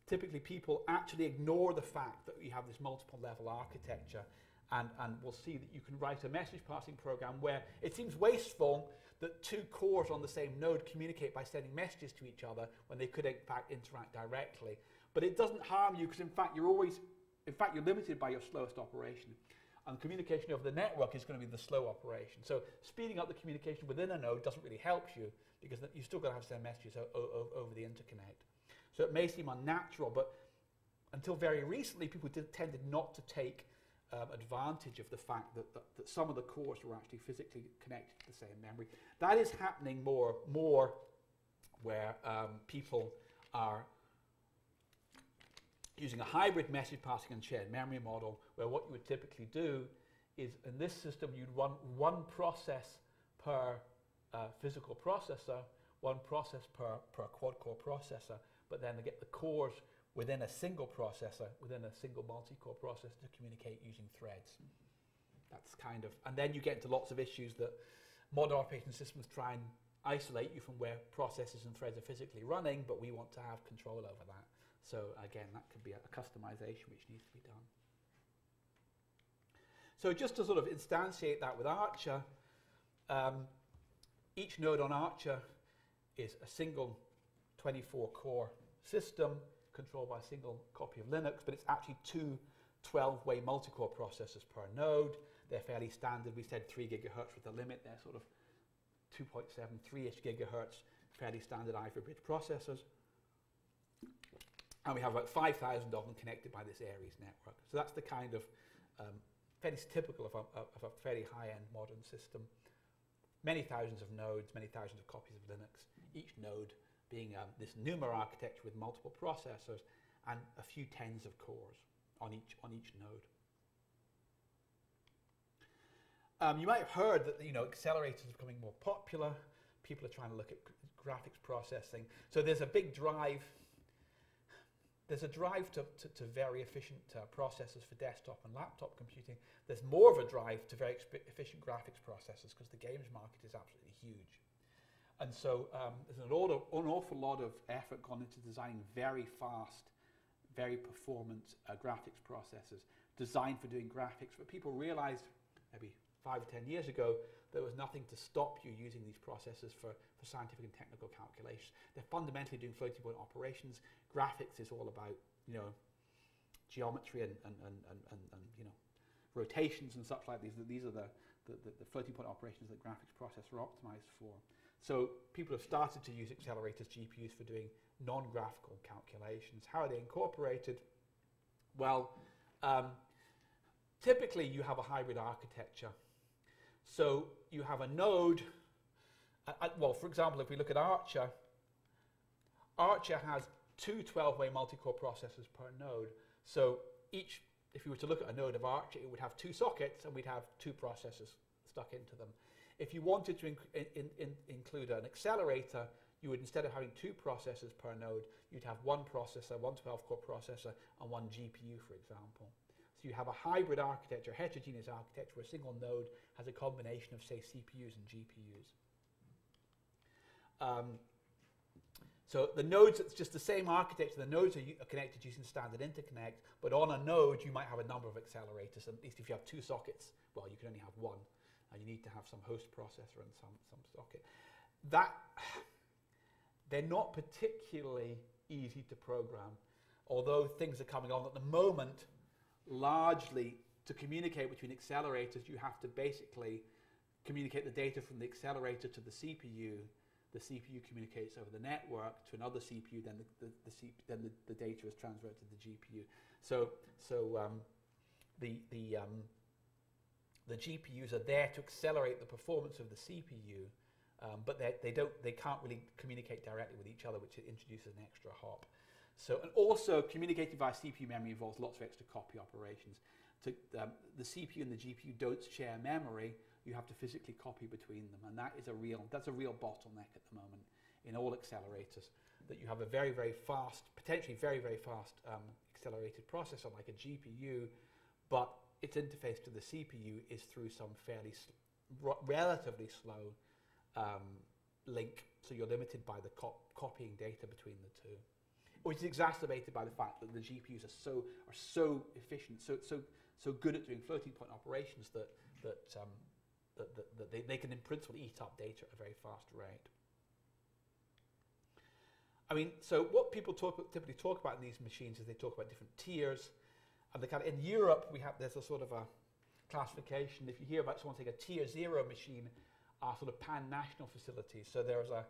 Typically, people actually ignore the fact that you have this multiple level architecture and, and we'll see that you can write a message passing program where it seems wasteful that two cores on the same node communicate by sending messages to each other when they could in fact interact directly. But it doesn't harm you because in fact you're always, in fact you're limited by your slowest operation. And communication over the network is going to be the slow operation. So speeding up the communication within a node doesn't really help you because you still got to have to send messages over the interconnect. So it may seem unnatural, but until very recently, people did, tended not to take um, advantage of the fact that, that, that, some of the cores were actually physically connected to the same memory. That is happening more, more where um, people are using a hybrid message passing and shared memory model, where what you would typically do is in this system you'd run one process per uh, physical processor, one process per, per quad-core processor, but then they get the cores within a single processor, within a single multi-core processor to communicate using threads. That's kind of, and then you get into lots of issues that modern operating systems try and isolate you from where processes and threads are physically running, but we want to have control over that. So again, that could be a, a customization which needs to be done. So just to sort of instantiate that with Archer, um, each node on Archer is a single 24 core system controlled by a single copy of Linux, but it's actually two 12-way multi-core processors per node. They're fairly standard. We said 3 gigahertz with the limit. They're sort of 2.73-ish gigahertz, fairly standard Ivy Bridge processors. And we have about 5,000 of them connected by this Aries network. So that's the kind of um, fairly typical of a, of a fairly high-end modern system. Many thousands of nodes, many thousands of copies of Linux. Each node being um, this NUMA architecture with multiple processors and a few tens of cores on each, on each node. Um, you might have heard that you know accelerators are becoming more popular. People are trying to look at graphics processing. So there's a big drive. There's a drive to, to, to very efficient uh, processors for desktop and laptop computing. There's more of a drive to very efficient graphics processors because the games market is absolutely huge. And so um, there's an, of, an, awful lot of effort gone into designing very fast, very performant uh, graphics processors designed for doing graphics. But people realized maybe five or ten years ago there was nothing to stop you using these processors for, for scientific and technical calculations. They're fundamentally doing floating point operations. Graphics is all about, you know, geometry and, and, and, and, and, and you know, rotations and such like these. These are the, the, the floating point operations that graphics processors are optimized for. So people have started to use accelerators GPUs for doing non-graphical calculations. How are they incorporated? Well, um, typically you have a hybrid architecture. So you have a node, well, for example, if we look at Archer, Archer has two 12-way multi-core processors per node. So each, if you were to look at a node of Archer, it would have two sockets and we'd have two processors stuck into them. If you wanted to inc in, in, include an accelerator, you would instead of having two processors per node, you'd have one processor, one 12-core processor, and one GPU, for example. So you have a hybrid architecture, heterogeneous architecture, where a single node has a combination of, say, CPUs and GPUs. Um, So the nodes, it's just the same architecture. The nodes are, are, connected using standard interconnect, but on a node, you might have a number of accelerators. At least if you have two sockets, well, you can only have one. And you need to have some host processor and some, some socket. That, they're not particularly easy to program, although things are coming on at the moment, largely to communicate between accelerators, you have to basically communicate the data from the accelerator to the CPU the CPU communicates over the network to another CPU, then the, the, the then the, the, data is transferred to the GPU. So, so um, the, the, um, the GPUs are there to accelerate the performance of the CPU, um, but they, don't, they can't really communicate directly with each other, which introduces an extra hop. So, and also communicating via CPU memory involves lots of extra copy operations. To, um, the CPU and the GPU don't share memory, you have to physically copy between them, and that is a real that's a real bottleneck at the moment in all accelerators. That you have a very very fast, potentially very very fast um, accelerated processor like a GPU, but its interface to the CPU is through some fairly sl relatively slow um, link, so you're limited by the co copying data between the two, which is exacerbated by the fact that the GPUs are so are so efficient, so so so good at doing floating point operations that that um, that, that, that they, they can in principle eat up data at a very fast rate. I mean, so what people talk, typically talk about in these machines is they talk about different tiers. And they kind of, in Europe, we have, there's a sort of a classification. If you hear about someone saying a tier zero machine, are sort of pan-national facilities. So there's a,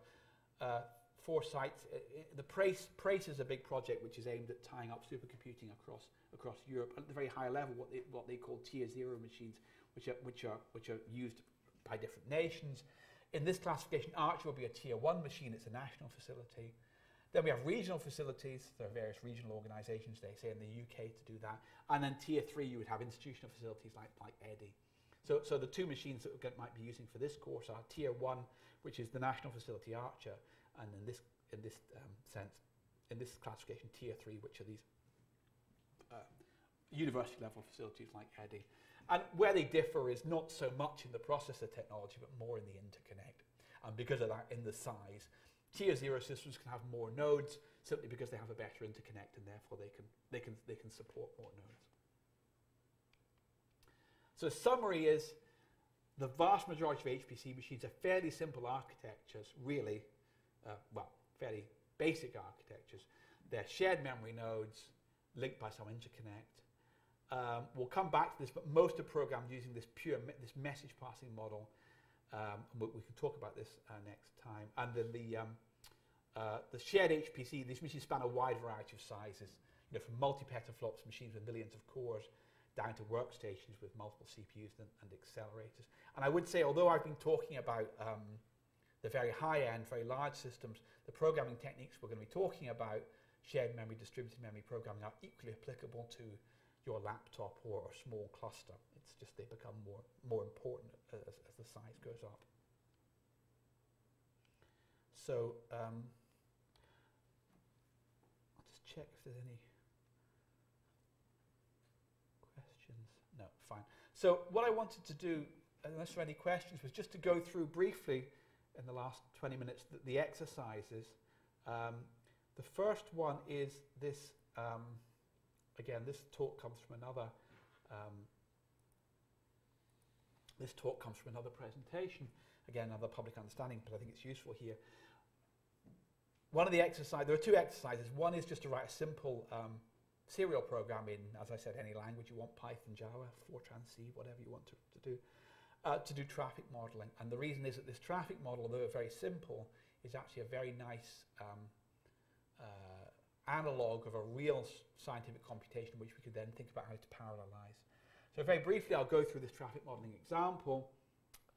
uh, four sites. Uh, the Prace, Prace is a big project which is aimed at tying up supercomputing across, across Europe at the very high level, what they, what they call tier zero machines which are, which are, which are used by different nations. In this classification, Archer will be a tier one machine, it's a national facility. Then we have regional facilities, there are various regional organizations, they say in the UK to do that. And then tier three, you would have institutional facilities like, like Eddie. So, so the two machines that we might be using for this course are tier one, which is the national facility Archer, and in this, in this um, sense, in this classification, tier three, which are these uh, university level facilities like Eddie. And where they differ is not so much in the processor technology, but more in the interconnect. And because of that, in the size. Tier zero systems can have more nodes simply because they have a better interconnect and therefore they can, they can, they can support more nodes. So summary is the vast majority of HPC machines are fairly simple architectures, really, uh, well, fairly basic architectures. They're shared memory nodes linked by some interconnect. Um, we'll come back to this, but most are programmed using this pure me this message passing model. Um, we, can talk about this uh, next time. And then the um, uh, the shared HPC, these machines span a wide variety of sizes, you know, from multi-petaflops machines with millions of cores down to workstations with multiple CPUs and, and accelerators. And I would say, although I've been talking about um, the very high-end, very large systems, the programming techniques we're going to be talking about, shared memory, distributed memory programming, are equally applicable to your laptop or a small cluster. It's just they become more, more important as, as the size goes up. So um, I'll just check if there's any questions. No, fine. So what I wanted to do, unless there are any questions, was just to go through briefly in the last 20 minutes the, the exercises. Um, the first one is this um, again, this talk comes from another. Um, this talk comes from another presentation. Again, another public understanding, but I think it's useful here. One of the exercises, there are two exercises. One is just to write a simple um, serial program in, as I said, any language you want, Python, Java, Fortran, C, whatever you want to, to do, uh, to do traffic modeling. And the reason is that this traffic model, although very simple, is actually a very nice um, uh, analog of a real scientific computation which we could then think about how to parallelize. So very briefly, I'll go through this traffic modeling example.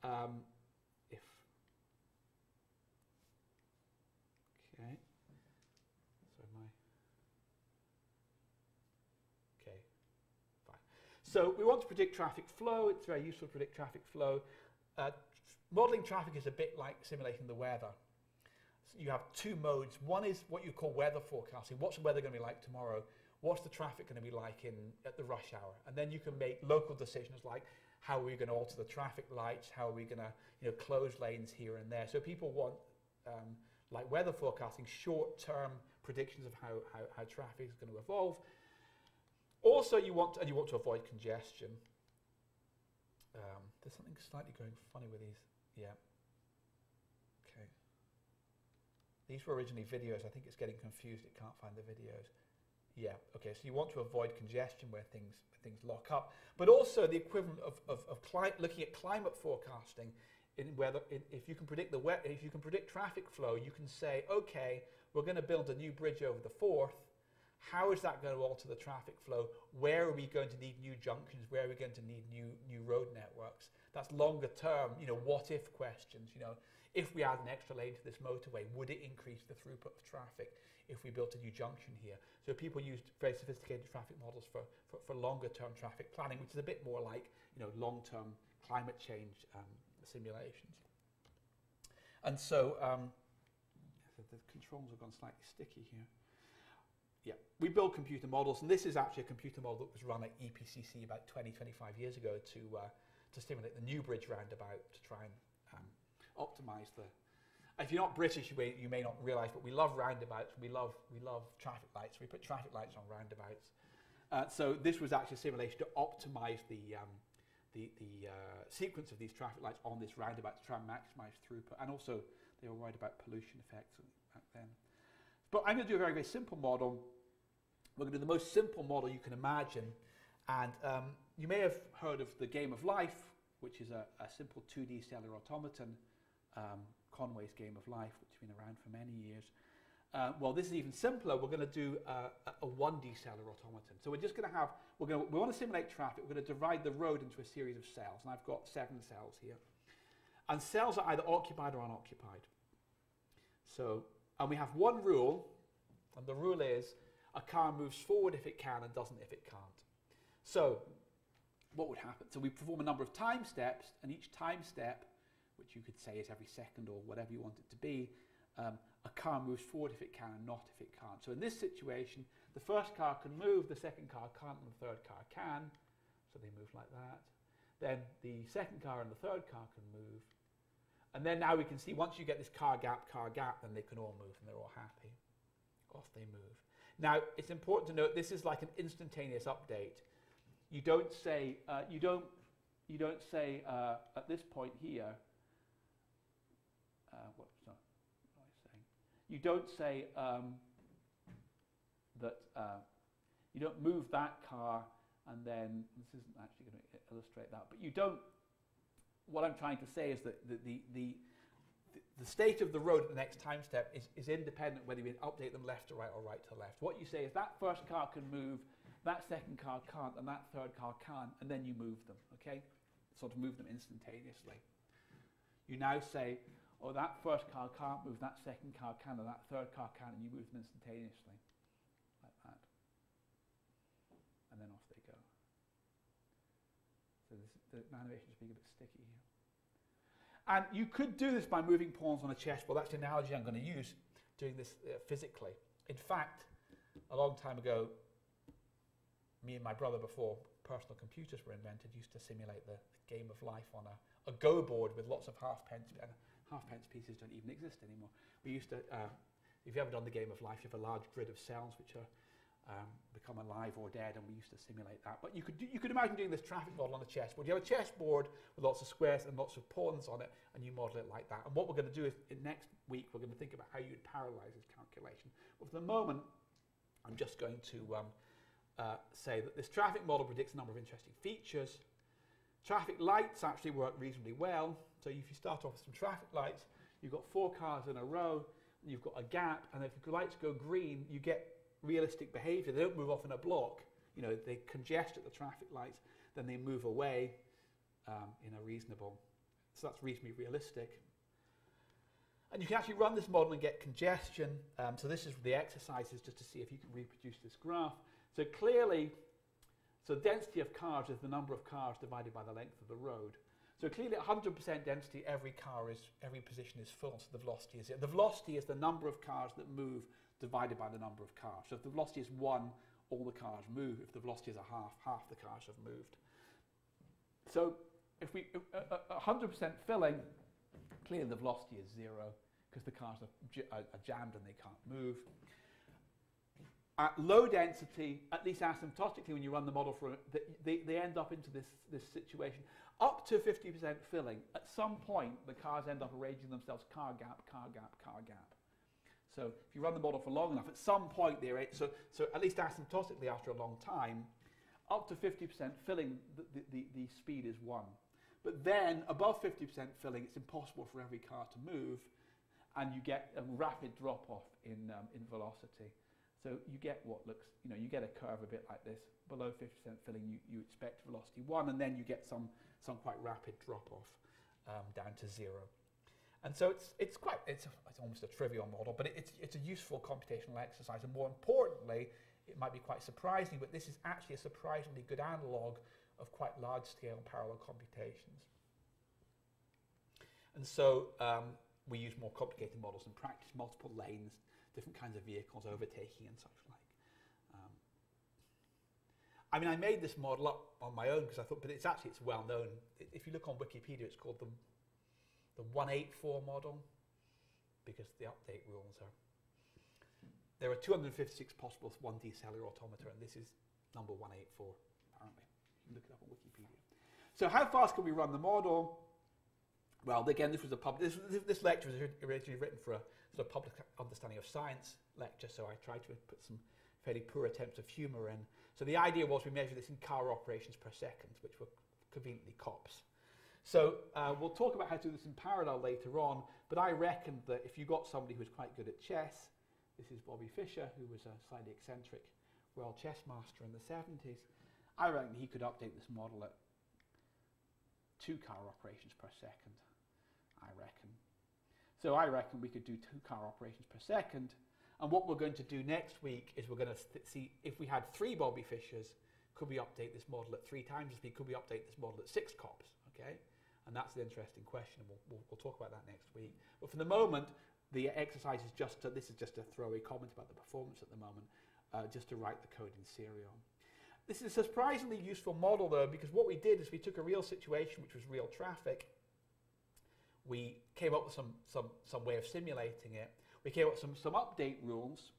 Um, if okay, so my okay, fine. So we want to predict traffic flow. It's very useful to predict traffic flow. Uh, modeling traffic is a bit like simulating the weather you have two modes. One is what you call weather forecasting. What's the weather going to be like tomorrow? What's the traffic going to be like in at the rush hour? And then you can make local decisions like how are we going to alter the traffic lights? How are we going to you know close lanes here and there? So people want um, like weather forecasting, short-term predictions of how, how, how traffic is going to evolve. Also, you want to, and you want to avoid congestion. Um, there's something slightly going funny with these. Yeah. Okay. These were originally videos. I think it's getting confused. It can't find the videos. Yeah. Okay. So you want to avoid congestion where things where things lock up, but also the equivalent of of, of looking at climate forecasting. In whether in, if you can predict the if you can predict traffic flow, you can say, okay, we're going to build a new bridge over the Forth how is that going to alter the traffic flow? Where are we going to need new junctions? Where are we going to need new new road networks? That's longer term, you know, what if questions, you know, if we add an extra lane to this motorway, would it increase the throughput of traffic if we built a new junction here? So people used very sophisticated traffic models for, for, for longer term traffic planning, which is a bit more like, you know, long term climate change um, simulations. And so um, the controls have gone slightly sticky here. Yeah, we build computer models, and this is actually a computer model that was run at EPCC about 20, 25 years ago to, uh, to stimulate the Newbridge roundabout to try and optimize the. If you're not British, you may, you may not realize, but we love roundabouts. We love, we love traffic lights. We put traffic lights on roundabouts. Uh, so this was actually a simulation to optimize the, um, the, the uh, sequence of these traffic lights on this roundabout to try and maximize throughput. And also, they were worried about pollution effects back then. But I'm going to do a very, very simple model. We're going to do the most simple model you can imagine. And um, you may have heard of the game of life, which is a, a simple 2D cellular automaton, um, Conway's game of life, which has been around for many years. Uh, well, this is even simpler. We're going to do uh, a 1D cellular automaton. So we're just going to have, we're going to, we want to simulate traffic. We're going to divide the road into a series of cells. And I've got seven cells here. And cells are either occupied or unoccupied. So and we have one rule, and the rule is a car moves forward if it can and doesn't if it can't. So what would happen? So we perform a number of time steps, and each time step, which you could say is every second or whatever you want it to be, um, a car moves forward if it can and not if it can't. So in this situation, the first car can move, the second car can't, and the third car can. So they move like that. Then the second car and the third car can move, and then now we can see once you get this car gap, car gap, then they can all move and they're all happy. Off they move. Now, it's important to note this is like an instantaneous update. You don't say, uh, you don't, you don't say uh, at this point here, uh, what I saying? You don't say um, that, uh, you don't move that car and then, this isn't actually going to illustrate that, but you don't what I'm trying to say is that the, the, the, the state of the road at the next time step is, is independent whether you update them left to right or right to left. What you say is that first car can move, that second car can't, and that third car can, and then you move them, okay? Sort of move them instantaneously. You now say, oh, that first car can't move, that second car can, and that third car can, and you move them instantaneously, like that. And then off they go. So this, the animation is being a bit sticky here. And you could do this by moving pawns on a chessboard. That's the analogy I'm going to use, doing this uh, physically. In fact, a long time ago, me and my brother, before personal computers were invented, used to simulate the, the game of life on a, a Go board with lots of halfpence, and halfpence pieces don't even exist anymore. We used to, uh, if you've ever done the game of life, you have a large grid of cells which are um, become alive or dead, and we used to simulate that. But you could, do, you could imagine doing this traffic model on a chessboard. You have a chessboard with lots of squares and lots of pawns on it, and you model it like that. And what we're going to do is, next week, we're going to think about how you'd parallelize this calculation. But for the moment, I'm just going to um, uh, say that this traffic model predicts a number of interesting features. Traffic lights actually work reasonably well. So if you start off with some traffic lights, you've got four cars in a row, you've got a gap, and if the lights go green, you get realistic behavior. They don't move off in a block. You know, they congest at the traffic lights, then they move away um, in a reasonable. So that's reasonably realistic. And you can actually run this model and get congestion. Um, so this is the exercises just to see if you can reproduce this graph. So clearly, so density of cars is the number of cars divided by the length of the road. So clearly at 100% density, every car is, every position is full, so the velocity is it. The velocity is the number of cars that move divided by the number of cars. So if the velocity is 1, all the cars move. If the velocity is a half, half the cars have moved. So if we, 100% uh, uh, filling, clearly the velocity is 0, because the cars are, are, are jammed and they can't move. At low density, at least asymptotically, when you run the model for it, they, they end up into this, this situation. Up to 50% filling, at some point, the cars end up arranging themselves car gap, car gap, car gap. So if you run the model for long enough, at some point, they're so, so at least asymptotically after a long time, up to 50% filling, the, the, the, speed is 1. But then, above 50% filling, it's impossible for every car to move, and you get a rapid drop-off in, um, in velocity. So you get what looks, you know, you get a curve a bit like this. Below 50% filling, you, you expect velocity 1, and then you get some, some quite rapid drop-off um, down to 0. And so it's, it's quite, it's, a, it's almost a trivial model, but it, it's, it's a useful computational exercise. And more importantly, it might be quite surprising, but this is actually a surprisingly good analog of quite large-scale parallel computations. And so um, we use more complicated models in practice, multiple lanes, different kinds of vehicles overtaking and such like. I mean, I made this model up on my own because I thought, but it's actually, it's well known. If you look on Wikipedia, it's called the, the 184 model because the update rules are there are 256 possible 1D cellular automata, and this is number 184, apparently. You can look it up on Wikipedia. So how fast can we run the model? Well, again, this was a pub. This, this lecture was originally written for a sort of public understanding of science lecture, so I tried to put some fairly poor attempts of humour in. So the idea was we measure this in car operations per second, which were conveniently cops. So uh, we'll talk about how to do this in parallel later on, but I reckon that if you got somebody who's quite good at chess, this is Bobby Fischer, who was a slightly eccentric world chess master in the 70s. I reckon he could update this model at two car operations per second, I reckon. So I reckon we could do two car operations per second. And what we're going to do next week is we're going to see if we had three Bobby Fischers, could we update this model at three times the speed? Could we update this model at six cops? Okay, and that's the interesting question. We'll, we'll, we'll talk about that next week. But for the moment, the exercise is just, to, this is just a throwaway comment about the performance at the moment, uh, just to write the code in serial. This is a surprisingly useful model though, because what we did is we took a real situation, which was real traffic. We came up with some, some, some way of simulating it. We came up with some, some update rules,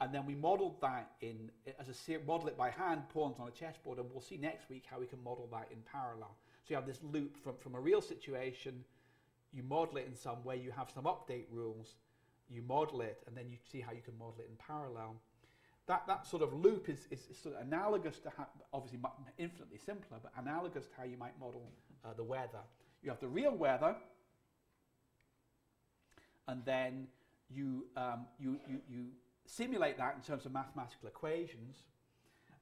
and then we modeled that in, as a model it by hand, pawns on a chessboard, and we'll see next week how we can model that in parallel. So you have this loop from, from a real situation you model it in some way, you have some update rules, you model it, and then you see how you can model it in parallel. That, that sort of loop is, is, is sort of analogous to, how, obviously infinitely simpler, but analogous to how you might model uh, the weather. You have the real weather, and then you, um, you, you, you simulate that in terms of mathematical equations,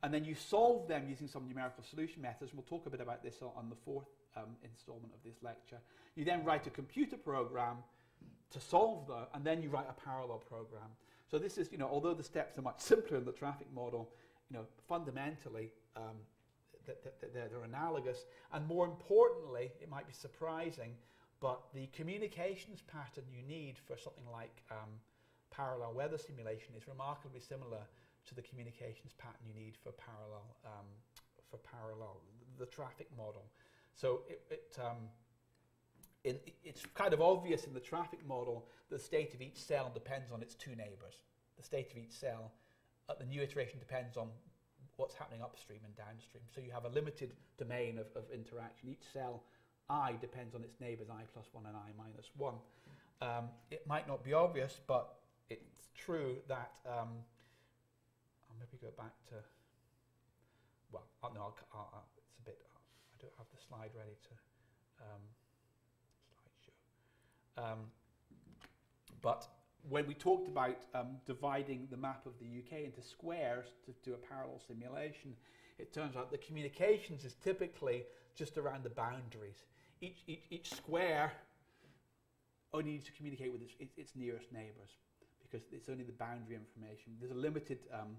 and then you solve them using some numerical solution methods. We'll talk a bit about this on the fourth um, installment of this lecture. You then write a computer program to solve that, and then you write a parallel program. So this is, you know, although the steps are much simpler in the traffic model, you know, fundamentally um, th th th they're analogous. And more importantly, it might be surprising, but the communications pattern you need for something like um, parallel weather simulation is remarkably similar to the communications pattern you need for parallel um, for parallel the traffic model. So it, it, um, in, it's kind of obvious in the traffic model the state of each cell depends on its two neighbours. The state of each cell at the new iteration depends on what's happening upstream and downstream. So you have a limited domain of, of interaction. Each cell i depends on its neighbours i plus 1 and i minus 1. Um, it might not be obvious, but it's true that um, I'll maybe go back to, well, uh, no, I'll, I'll, I'll, it's a bit, I don't have the slide ready to um, slideshow. Um, but when we talked about um, dividing the map of the UK into squares to do a parallel simulation, it turns out the communications is typically just around the boundaries. Each, each, each square only needs to communicate with its, its, its nearest neighbours because it's only the boundary information. There's a limited um,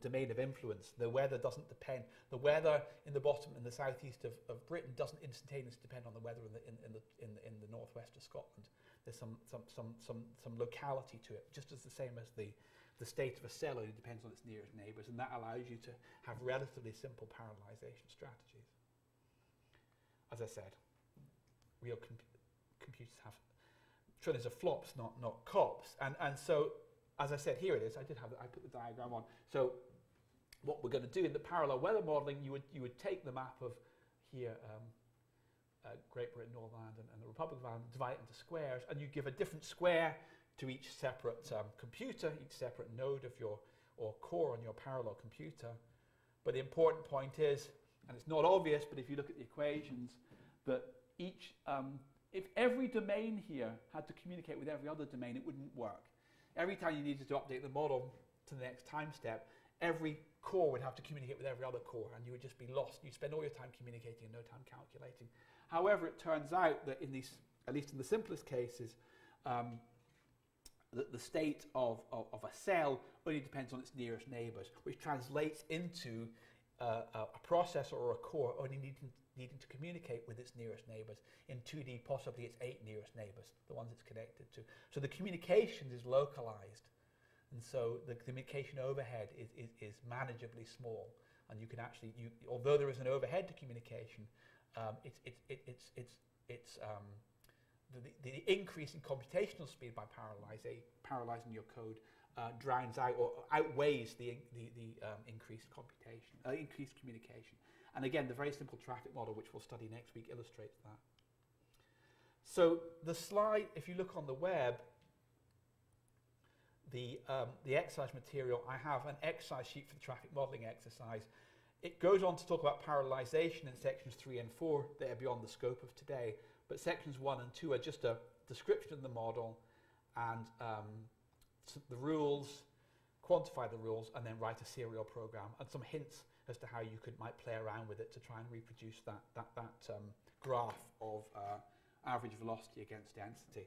domain of influence. The weather doesn't depend. The weather in the bottom in the southeast of, of Britain doesn't instantaneously depend on the weather in the, in, in, the, in, in the northwest of Scotland. There's some, some, some, some, some locality to it, just as the same as the, the state of a cell only depends on its nearest neighbours, and that allows you to have relatively simple parallelization strategies. As I said, real com computers have trillions of flops, not, not cops. And, and so, as I said, here it is. I did have, I put the diagram on. So what we're going to do in the parallel weather modeling, you would, you would take the map of here, um, uh, Great Britain, Northern Ireland, and, and, the Republic of Ireland, divide it into squares, and you give a different square to each separate um, computer, each separate node of your, or core on your parallel computer. But the important point is, and it's not obvious, but if you look at the equations, that each, um, if every domain here had to communicate with every other domain, it wouldn't work. Every time you needed to update the model to the next time step, every core would have to communicate with every other core, and you would just be lost. You'd spend all your time communicating and no time calculating. However, it turns out that in these, at least in the simplest cases, um, the, the state of, of, of, a cell only depends on its nearest neighbors, which translates into uh, a processor or a core only needing, needing to communicate with its nearest neighbors. In 2D, possibly its eight nearest neighbors, the ones it's connected to. So the communications is localized. And so the communication overhead is, is, is manageably small. And you can actually, you, although there is an overhead to communication, um, it's, it's, it, it's, it's, it's um, the, the, increase in computational speed by parallelizing paralyzing your code uh, drowns out or outweighs the, the, the um, increased computation, uh, increased communication. And again, the very simple traffic model, which we'll study next week, illustrates that. So the slide, if you look on the web, the, um, the exercise material, I have an exercise sheet for the traffic modeling exercise. It goes on to talk about parallelization in sections three and four that are beyond the scope of today. But sections one and two are just a description of the model and um, the rules, quantify the rules, and then write a serial program and some hints as to how you could might play around with it to try and reproduce that, that, that um, graph of uh, average velocity against density.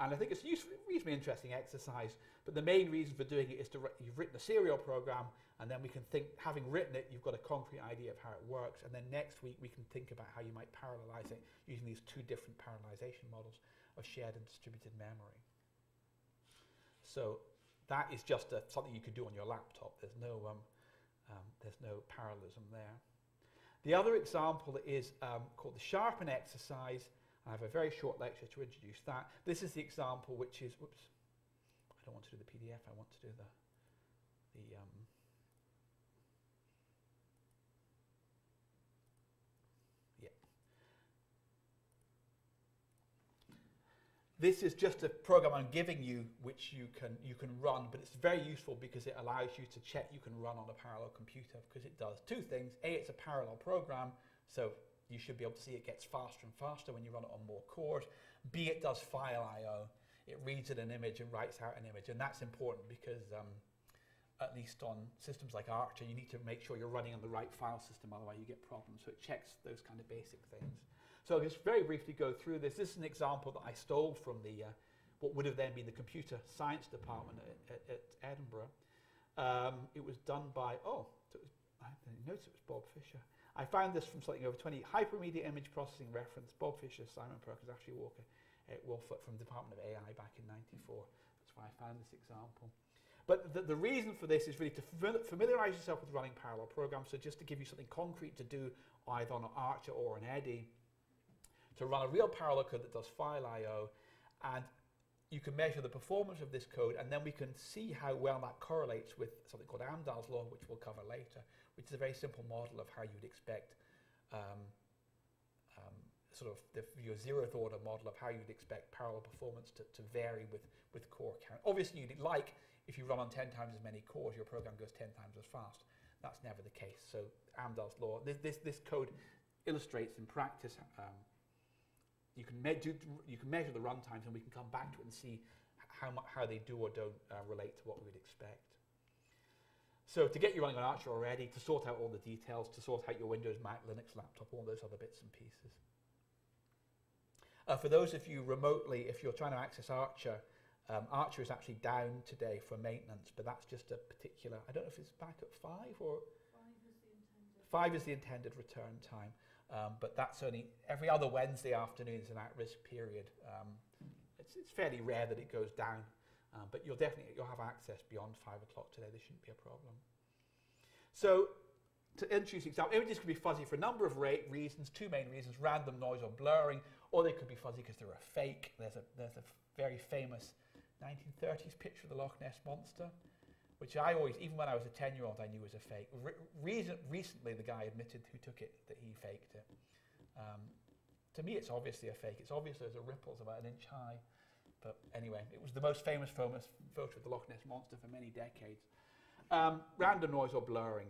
And I think it's a reasonably interesting exercise, but the main reason for doing it is to you've written a serial program, and then we can think, having written it, you've got a concrete idea of how it works, and then next week we can think about how you might parallelize it using these two different parallelization models of shared and distributed memory. So that is just a, something you could do on your laptop. There's no, um, um, there's no parallelism there. The other example is um, called the sharpen exercise, I have a very short lecture to introduce that. This is the example which is, whoops, I don't want to do the PDF, I want to do the, the um, This is just a program I'm giving you which you can, you can run, but it's very useful because it allows you to check you can run on a parallel computer because it does two things. A, it's a parallel program, so you should be able to see it gets faster and faster when you run it on more cores. B, it does file I.O. It reads in an image and writes out an image, and that's important because um, at least on systems like Archer, you need to make sure you're running on the right file system, otherwise you get problems. So it checks those kind of basic things. So I'll just very briefly go through this. This is an example that I stole from the uh, what would have then been the computer science department at, at, at Edinburgh. Um, it was done by, oh, so was, I didn't notice it was Bob Fisher. I found this from something over 20 hypermedia image processing reference, Bob Fisher, Simon Perkins, Ashley Walker, uh, Wolfart from Department of AI back in 94. That's why I found this example. But the, the reason for this is really to familiarize yourself with running parallel programs. So just to give you something concrete to do either on an Archer or an Eddie, to run a real parallel code that does file I.O. and you can measure the performance of this code and then we can see how well that correlates with something called Amdahl's law, which we'll cover later, which is a very simple model of how you'd expect um, um, sort of the, your zeroth order model of how you'd expect parallel performance to, to vary with, with core count. Obviously, you'd like if you run on 10 times as many cores, your program goes 10 times as fast. That's never the case. So Amdahl's law, this, this, this code illustrates in practice, um, you, can do, you can measure the run times and we can come back to it and see how, how they do or don't uh, relate to what we would expect. So to get you running on Archer already, to sort out all the details, to sort out your Windows, Mac, Linux laptop, all those other bits and pieces. Uh, for those of you remotely, if you're trying to access Archer, um, Archer is actually down today for maintenance, but that's just a particular, I don't know if it's back at five or? Five is the intended, return time. Um, but that's only every other Wednesday afternoon is an at-risk period. Um, it's, it's fairly rare that it goes down um, but you'll definitely you'll have access beyond five o'clock today. This shouldn't be a problem. So to introduce example, images can be fuzzy for a number of reasons, two main reasons, random noise or blurring, or they could be fuzzy because they're a fake. There's a, there's a very famous 1930s picture of the Loch Ness Monster, which I always, even when I was a 10 year old, I knew was a fake. Re- recently, the guy admitted who took it that he faked it. Um, to me, it's obviously a fake. It's obvious there's a ripples about an inch high. But anyway, it was the most famous photo of the Loch Ness Monster for many decades. Um, random noise or blurring.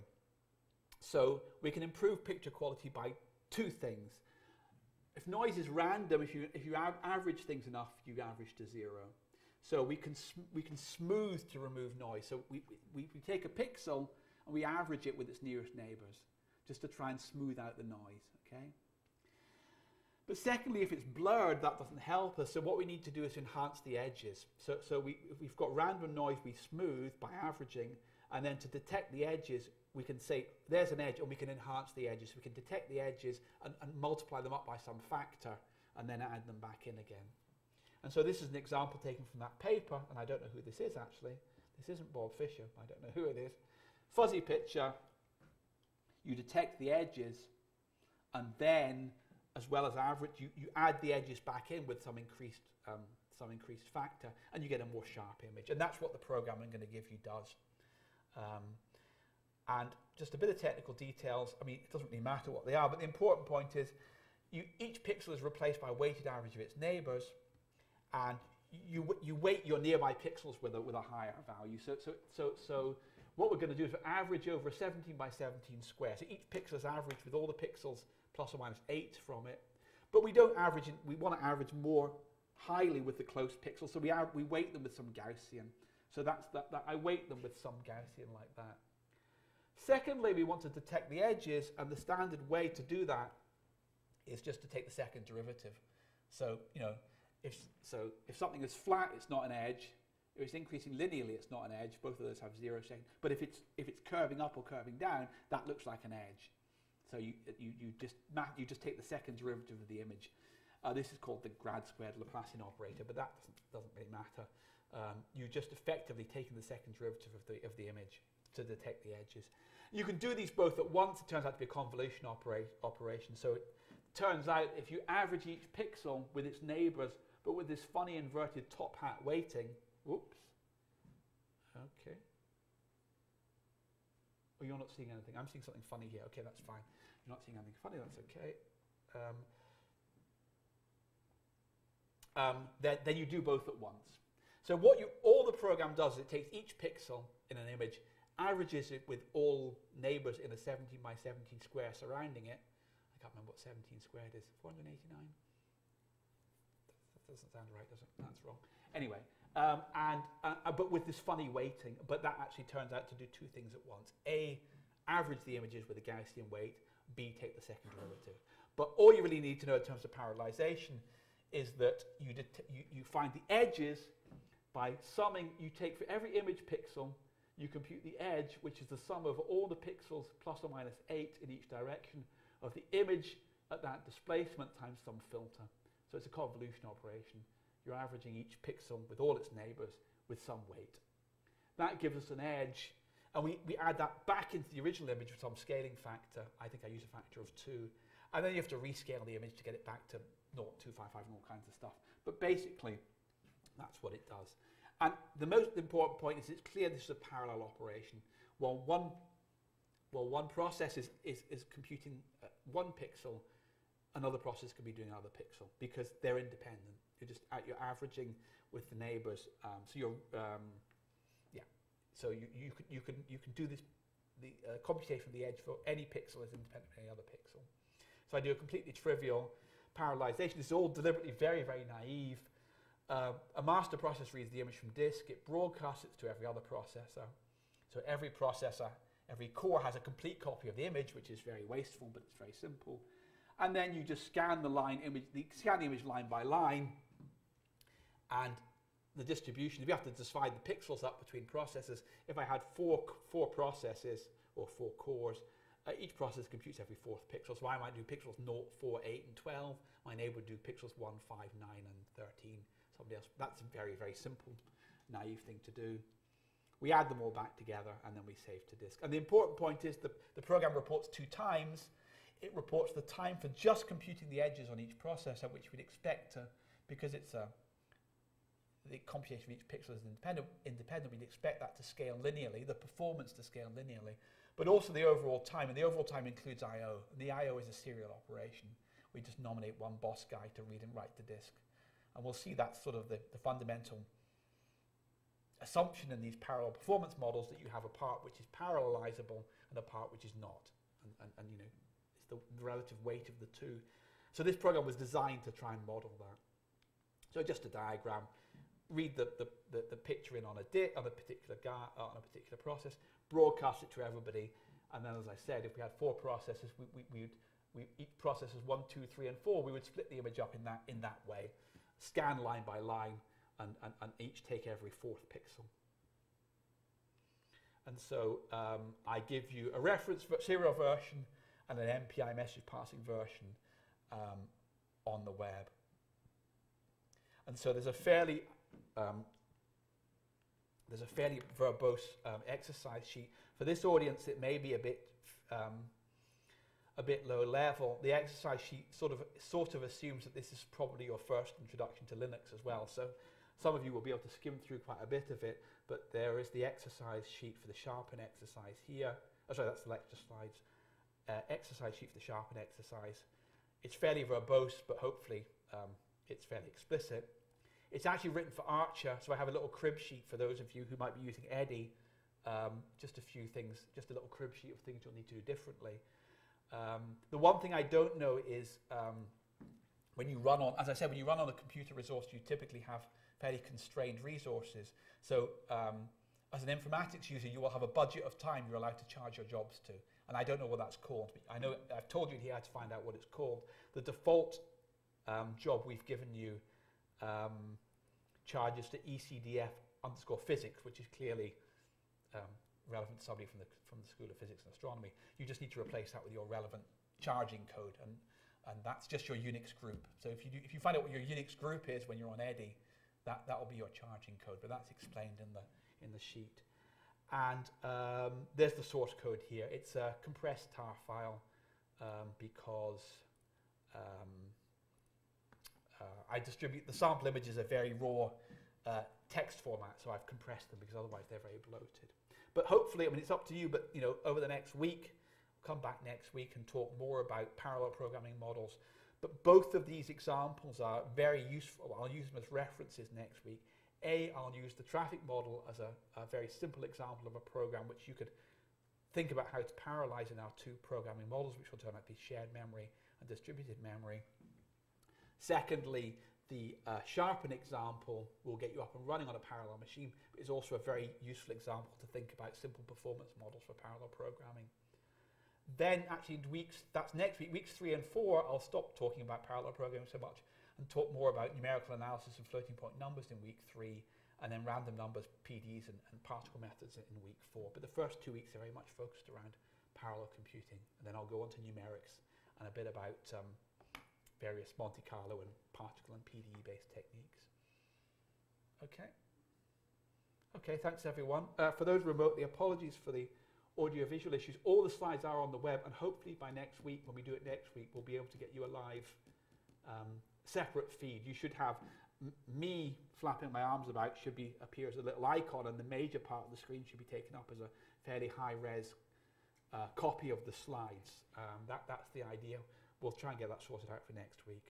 So we can improve picture quality by two things. If noise is random, if you, if you av average things enough, you average to zero. So we can, we can smooth to remove noise. So we, we, we take a pixel and we average it with its nearest neighbors just to try and smooth out the noise, okay? But secondly, if it's blurred, that doesn't help us. So what we need to do is enhance the edges. So, so we, if we've got random noise, we smooth by averaging, and then to detect the edges, we can say there's an edge, and we can enhance the edges. We can detect the edges and, and multiply them up by some factor, and then add them back in again. And so this is an example taken from that paper, and I don't know who this is actually. This isn't Bob Fisher. I don't know who it is. Fuzzy picture. You detect the edges, and then as well as average, you, you add the edges back in with some increased, um, some increased factor, and you get a more sharp image. And that's what the program I'm going to give you does. Um, and just a bit of technical details. I mean, it doesn't really matter what they are, but the important point is you, each pixel is replaced by a weighted average of its neighbors, and you, you weight your nearby pixels with a, with a higher value. So, so, so, so what we're going to do is average over a 17 by 17 square. So each pixel is averaged with all the pixels plus or minus 8 from it. But we don't average, in, we want to average more highly with the close pixels, so we, we weight them with some Gaussian. So that's that, that, I weight them with some Gaussian like that. Secondly, we want to detect the edges, and the standard way to do that is just to take the second derivative. So, you know, if, so if something is flat, it's not an edge. If it's increasing linearly, it's not an edge. Both of those have zero second. But if it's, if it's curving up or curving down, that looks like an edge. So you, you, you, just, you just take the second derivative of the image. Uh, this is called the grad squared Laplacian operator, but that doesn't, doesn't really matter. Um, you're just effectively taking the second derivative of the, of the image to detect the edges. You can do these both at once. It turns out to be a convolution opera operation. So it turns out if you average each pixel with its neighbors, but with this funny inverted top hat weighting. whoops, okay. Oh, you're not seeing anything. I'm seeing something funny here. Okay, that's fine. You're not seeing anything funny. That's okay. Um, um, then, then you do both at once. So what you, all the program does is it takes each pixel in an image, averages it with all neighbors in a 17 by 17 square surrounding it. I can't remember what 17 squared is. 489? Doesn't sound right, does it? That's wrong. Anyway, um, and uh, but with this funny weighting, but that actually turns out to do two things at once. A, average the images with a Gaussian weight. B, take the second derivative. But all you really need to know in terms of parallelization is that you, you, you find the edges by summing, you take for every image pixel, you compute the edge, which is the sum of all the pixels plus or minus 8 in each direction of the image at that displacement times some filter. So it's a convolution operation you're averaging each pixel with all its neighbors with some weight. That gives us an edge, and we, we add that back into the original image with some scaling factor. I think I use a factor of two. And then you have to rescale the image to get it back to 0.255 and all kinds of stuff. But basically, that's what it does. And the most important point is it's clear this is a parallel operation. While one, well, one process is, is, is computing uh, one pixel, another process could be doing another pixel because they're independent. You're just uh, you're averaging with the neighbors. Um, so you're um, yeah. So you, you can you can you can do this the uh, computation of the edge for any pixel is independent of any other pixel. So I do a completely trivial parallelization. This is all deliberately very very naive. Uh, a master process reads the image from disk. It broadcasts it to every other processor. So every processor, every core has a complete copy of the image, which is very wasteful, but it's very simple. And then you just scan the line image, the, scan the image line by line, and the distribution, if you have to divide the pixels up between processes, if I had four, four processes or four cores, uh, each process computes every fourth pixel. So I might do pixels 0, 4, 8, and 12. My neighbor would do pixels 1, 5, 9, and 13. Somebody else. That's a very, very simple, naive thing to do. We add them all back together and then we save to disk. And the important point is the, the program reports two times. It reports the time for just computing the edges on each processor, which we'd expect to, because it's a, the computation of each pixel is independent, independent, we'd expect that to scale linearly, the performance to scale linearly, but also the overall time, and the overall time includes I.O. And the I.O. is a serial operation. We just nominate one boss guy to read and write the disk. And we'll see that's sort of the, the fundamental assumption in these parallel performance models that you have a part which is parallelizable and a part which is not. And, and, and you know, it's the, relative weight of the two. So this program was designed to try and model that. So just a diagram, read the, the, the, the picture in on a di on a particular guy, uh, on a particular process, broadcast it to everybody, and then as I said, if we had four processes, we, we, we would we, each processes one, two, three, and four, we would split the image up in that in that way, scan line by line, and, and, and each take every fourth pixel. And so um, I give you a reference serial version and an MPI message passing version um, on the web. And so there's a fairly um, there's a fairly verbose um, exercise sheet. For this audience, it may be a bit um, a bit low level. The exercise sheet sort of sort of assumes that this is probably your first introduction to Linux as well. So some of you will be able to skim through quite a bit of it, but there is the exercise sheet for the sharpen exercise here. Oh, sorry, that's the lecture slides. Uh, exercise sheet for the sharpen exercise. It's fairly verbose, but hopefully um, it's fairly explicit. It's actually written for Archer, so I have a little crib sheet for those of you who might be using Eddie. Um, just a few things, just a little crib sheet of things you'll need to do differently. Um, the one thing I don't know is um, when you run on, as I said, when you run on a computer resource, you typically have fairly constrained resources. So um, as an informatics user, you will have a budget of time you're allowed to charge your jobs to. And I don't know what that's called. I know I've told you here to find out what it's called. The default um, job we've given you um, charges to ECDF underscore physics, which is clearly um, relevant to somebody from the, from the School of Physics and Astronomy. You just need to replace that with your relevant charging code. And, and that's just your Unix group. So if you, do, if you find out what your Unix group is when you're on Eddie, that, that will be your charging code, but that's explained in the, in the sheet. And um, there's the source code here. It's a compressed tar file um, because um, uh, I distribute, the sample images are very raw uh, text format, so I've compressed them because otherwise they're very bloated. But hopefully, I mean, it's up to you, but you know, over the next week, come back next week and talk more about parallel programming models but both of these examples are very useful. I'll use them as references next week. A, I'll use the traffic model as a, a very simple example of a program which you could think about how to parallelize in our two programming models, which will turn out to be shared memory and distributed memory. Secondly, the uh, sharpen example will get you up and running on a parallel machine, but is also a very useful example to think about simple performance models for parallel programming. Then actually weeks, that's next week, weeks three and four, I'll stop talking about parallel programming so much and talk more about numerical analysis and floating point numbers in week three, and then random numbers, PDs, and, and particle methods in week four. But the first two weeks are very much focused around parallel computing, and then I'll go on to numerics and a bit about um, various Monte Carlo and particle and PDE-based techniques. Okay. Okay, thanks everyone. Uh, for those remotely, apologies for the audio-visual issues. All the slides are on the web, and hopefully by next week, when we do it next week, we'll be able to get you a live um, separate feed. You should have me flapping my arms about should be appear as a little icon, and the major part of the screen should be taken up as a fairly high-res uh, copy of the slides. Um, that, that's the idea. We'll try and get that sorted out for next week.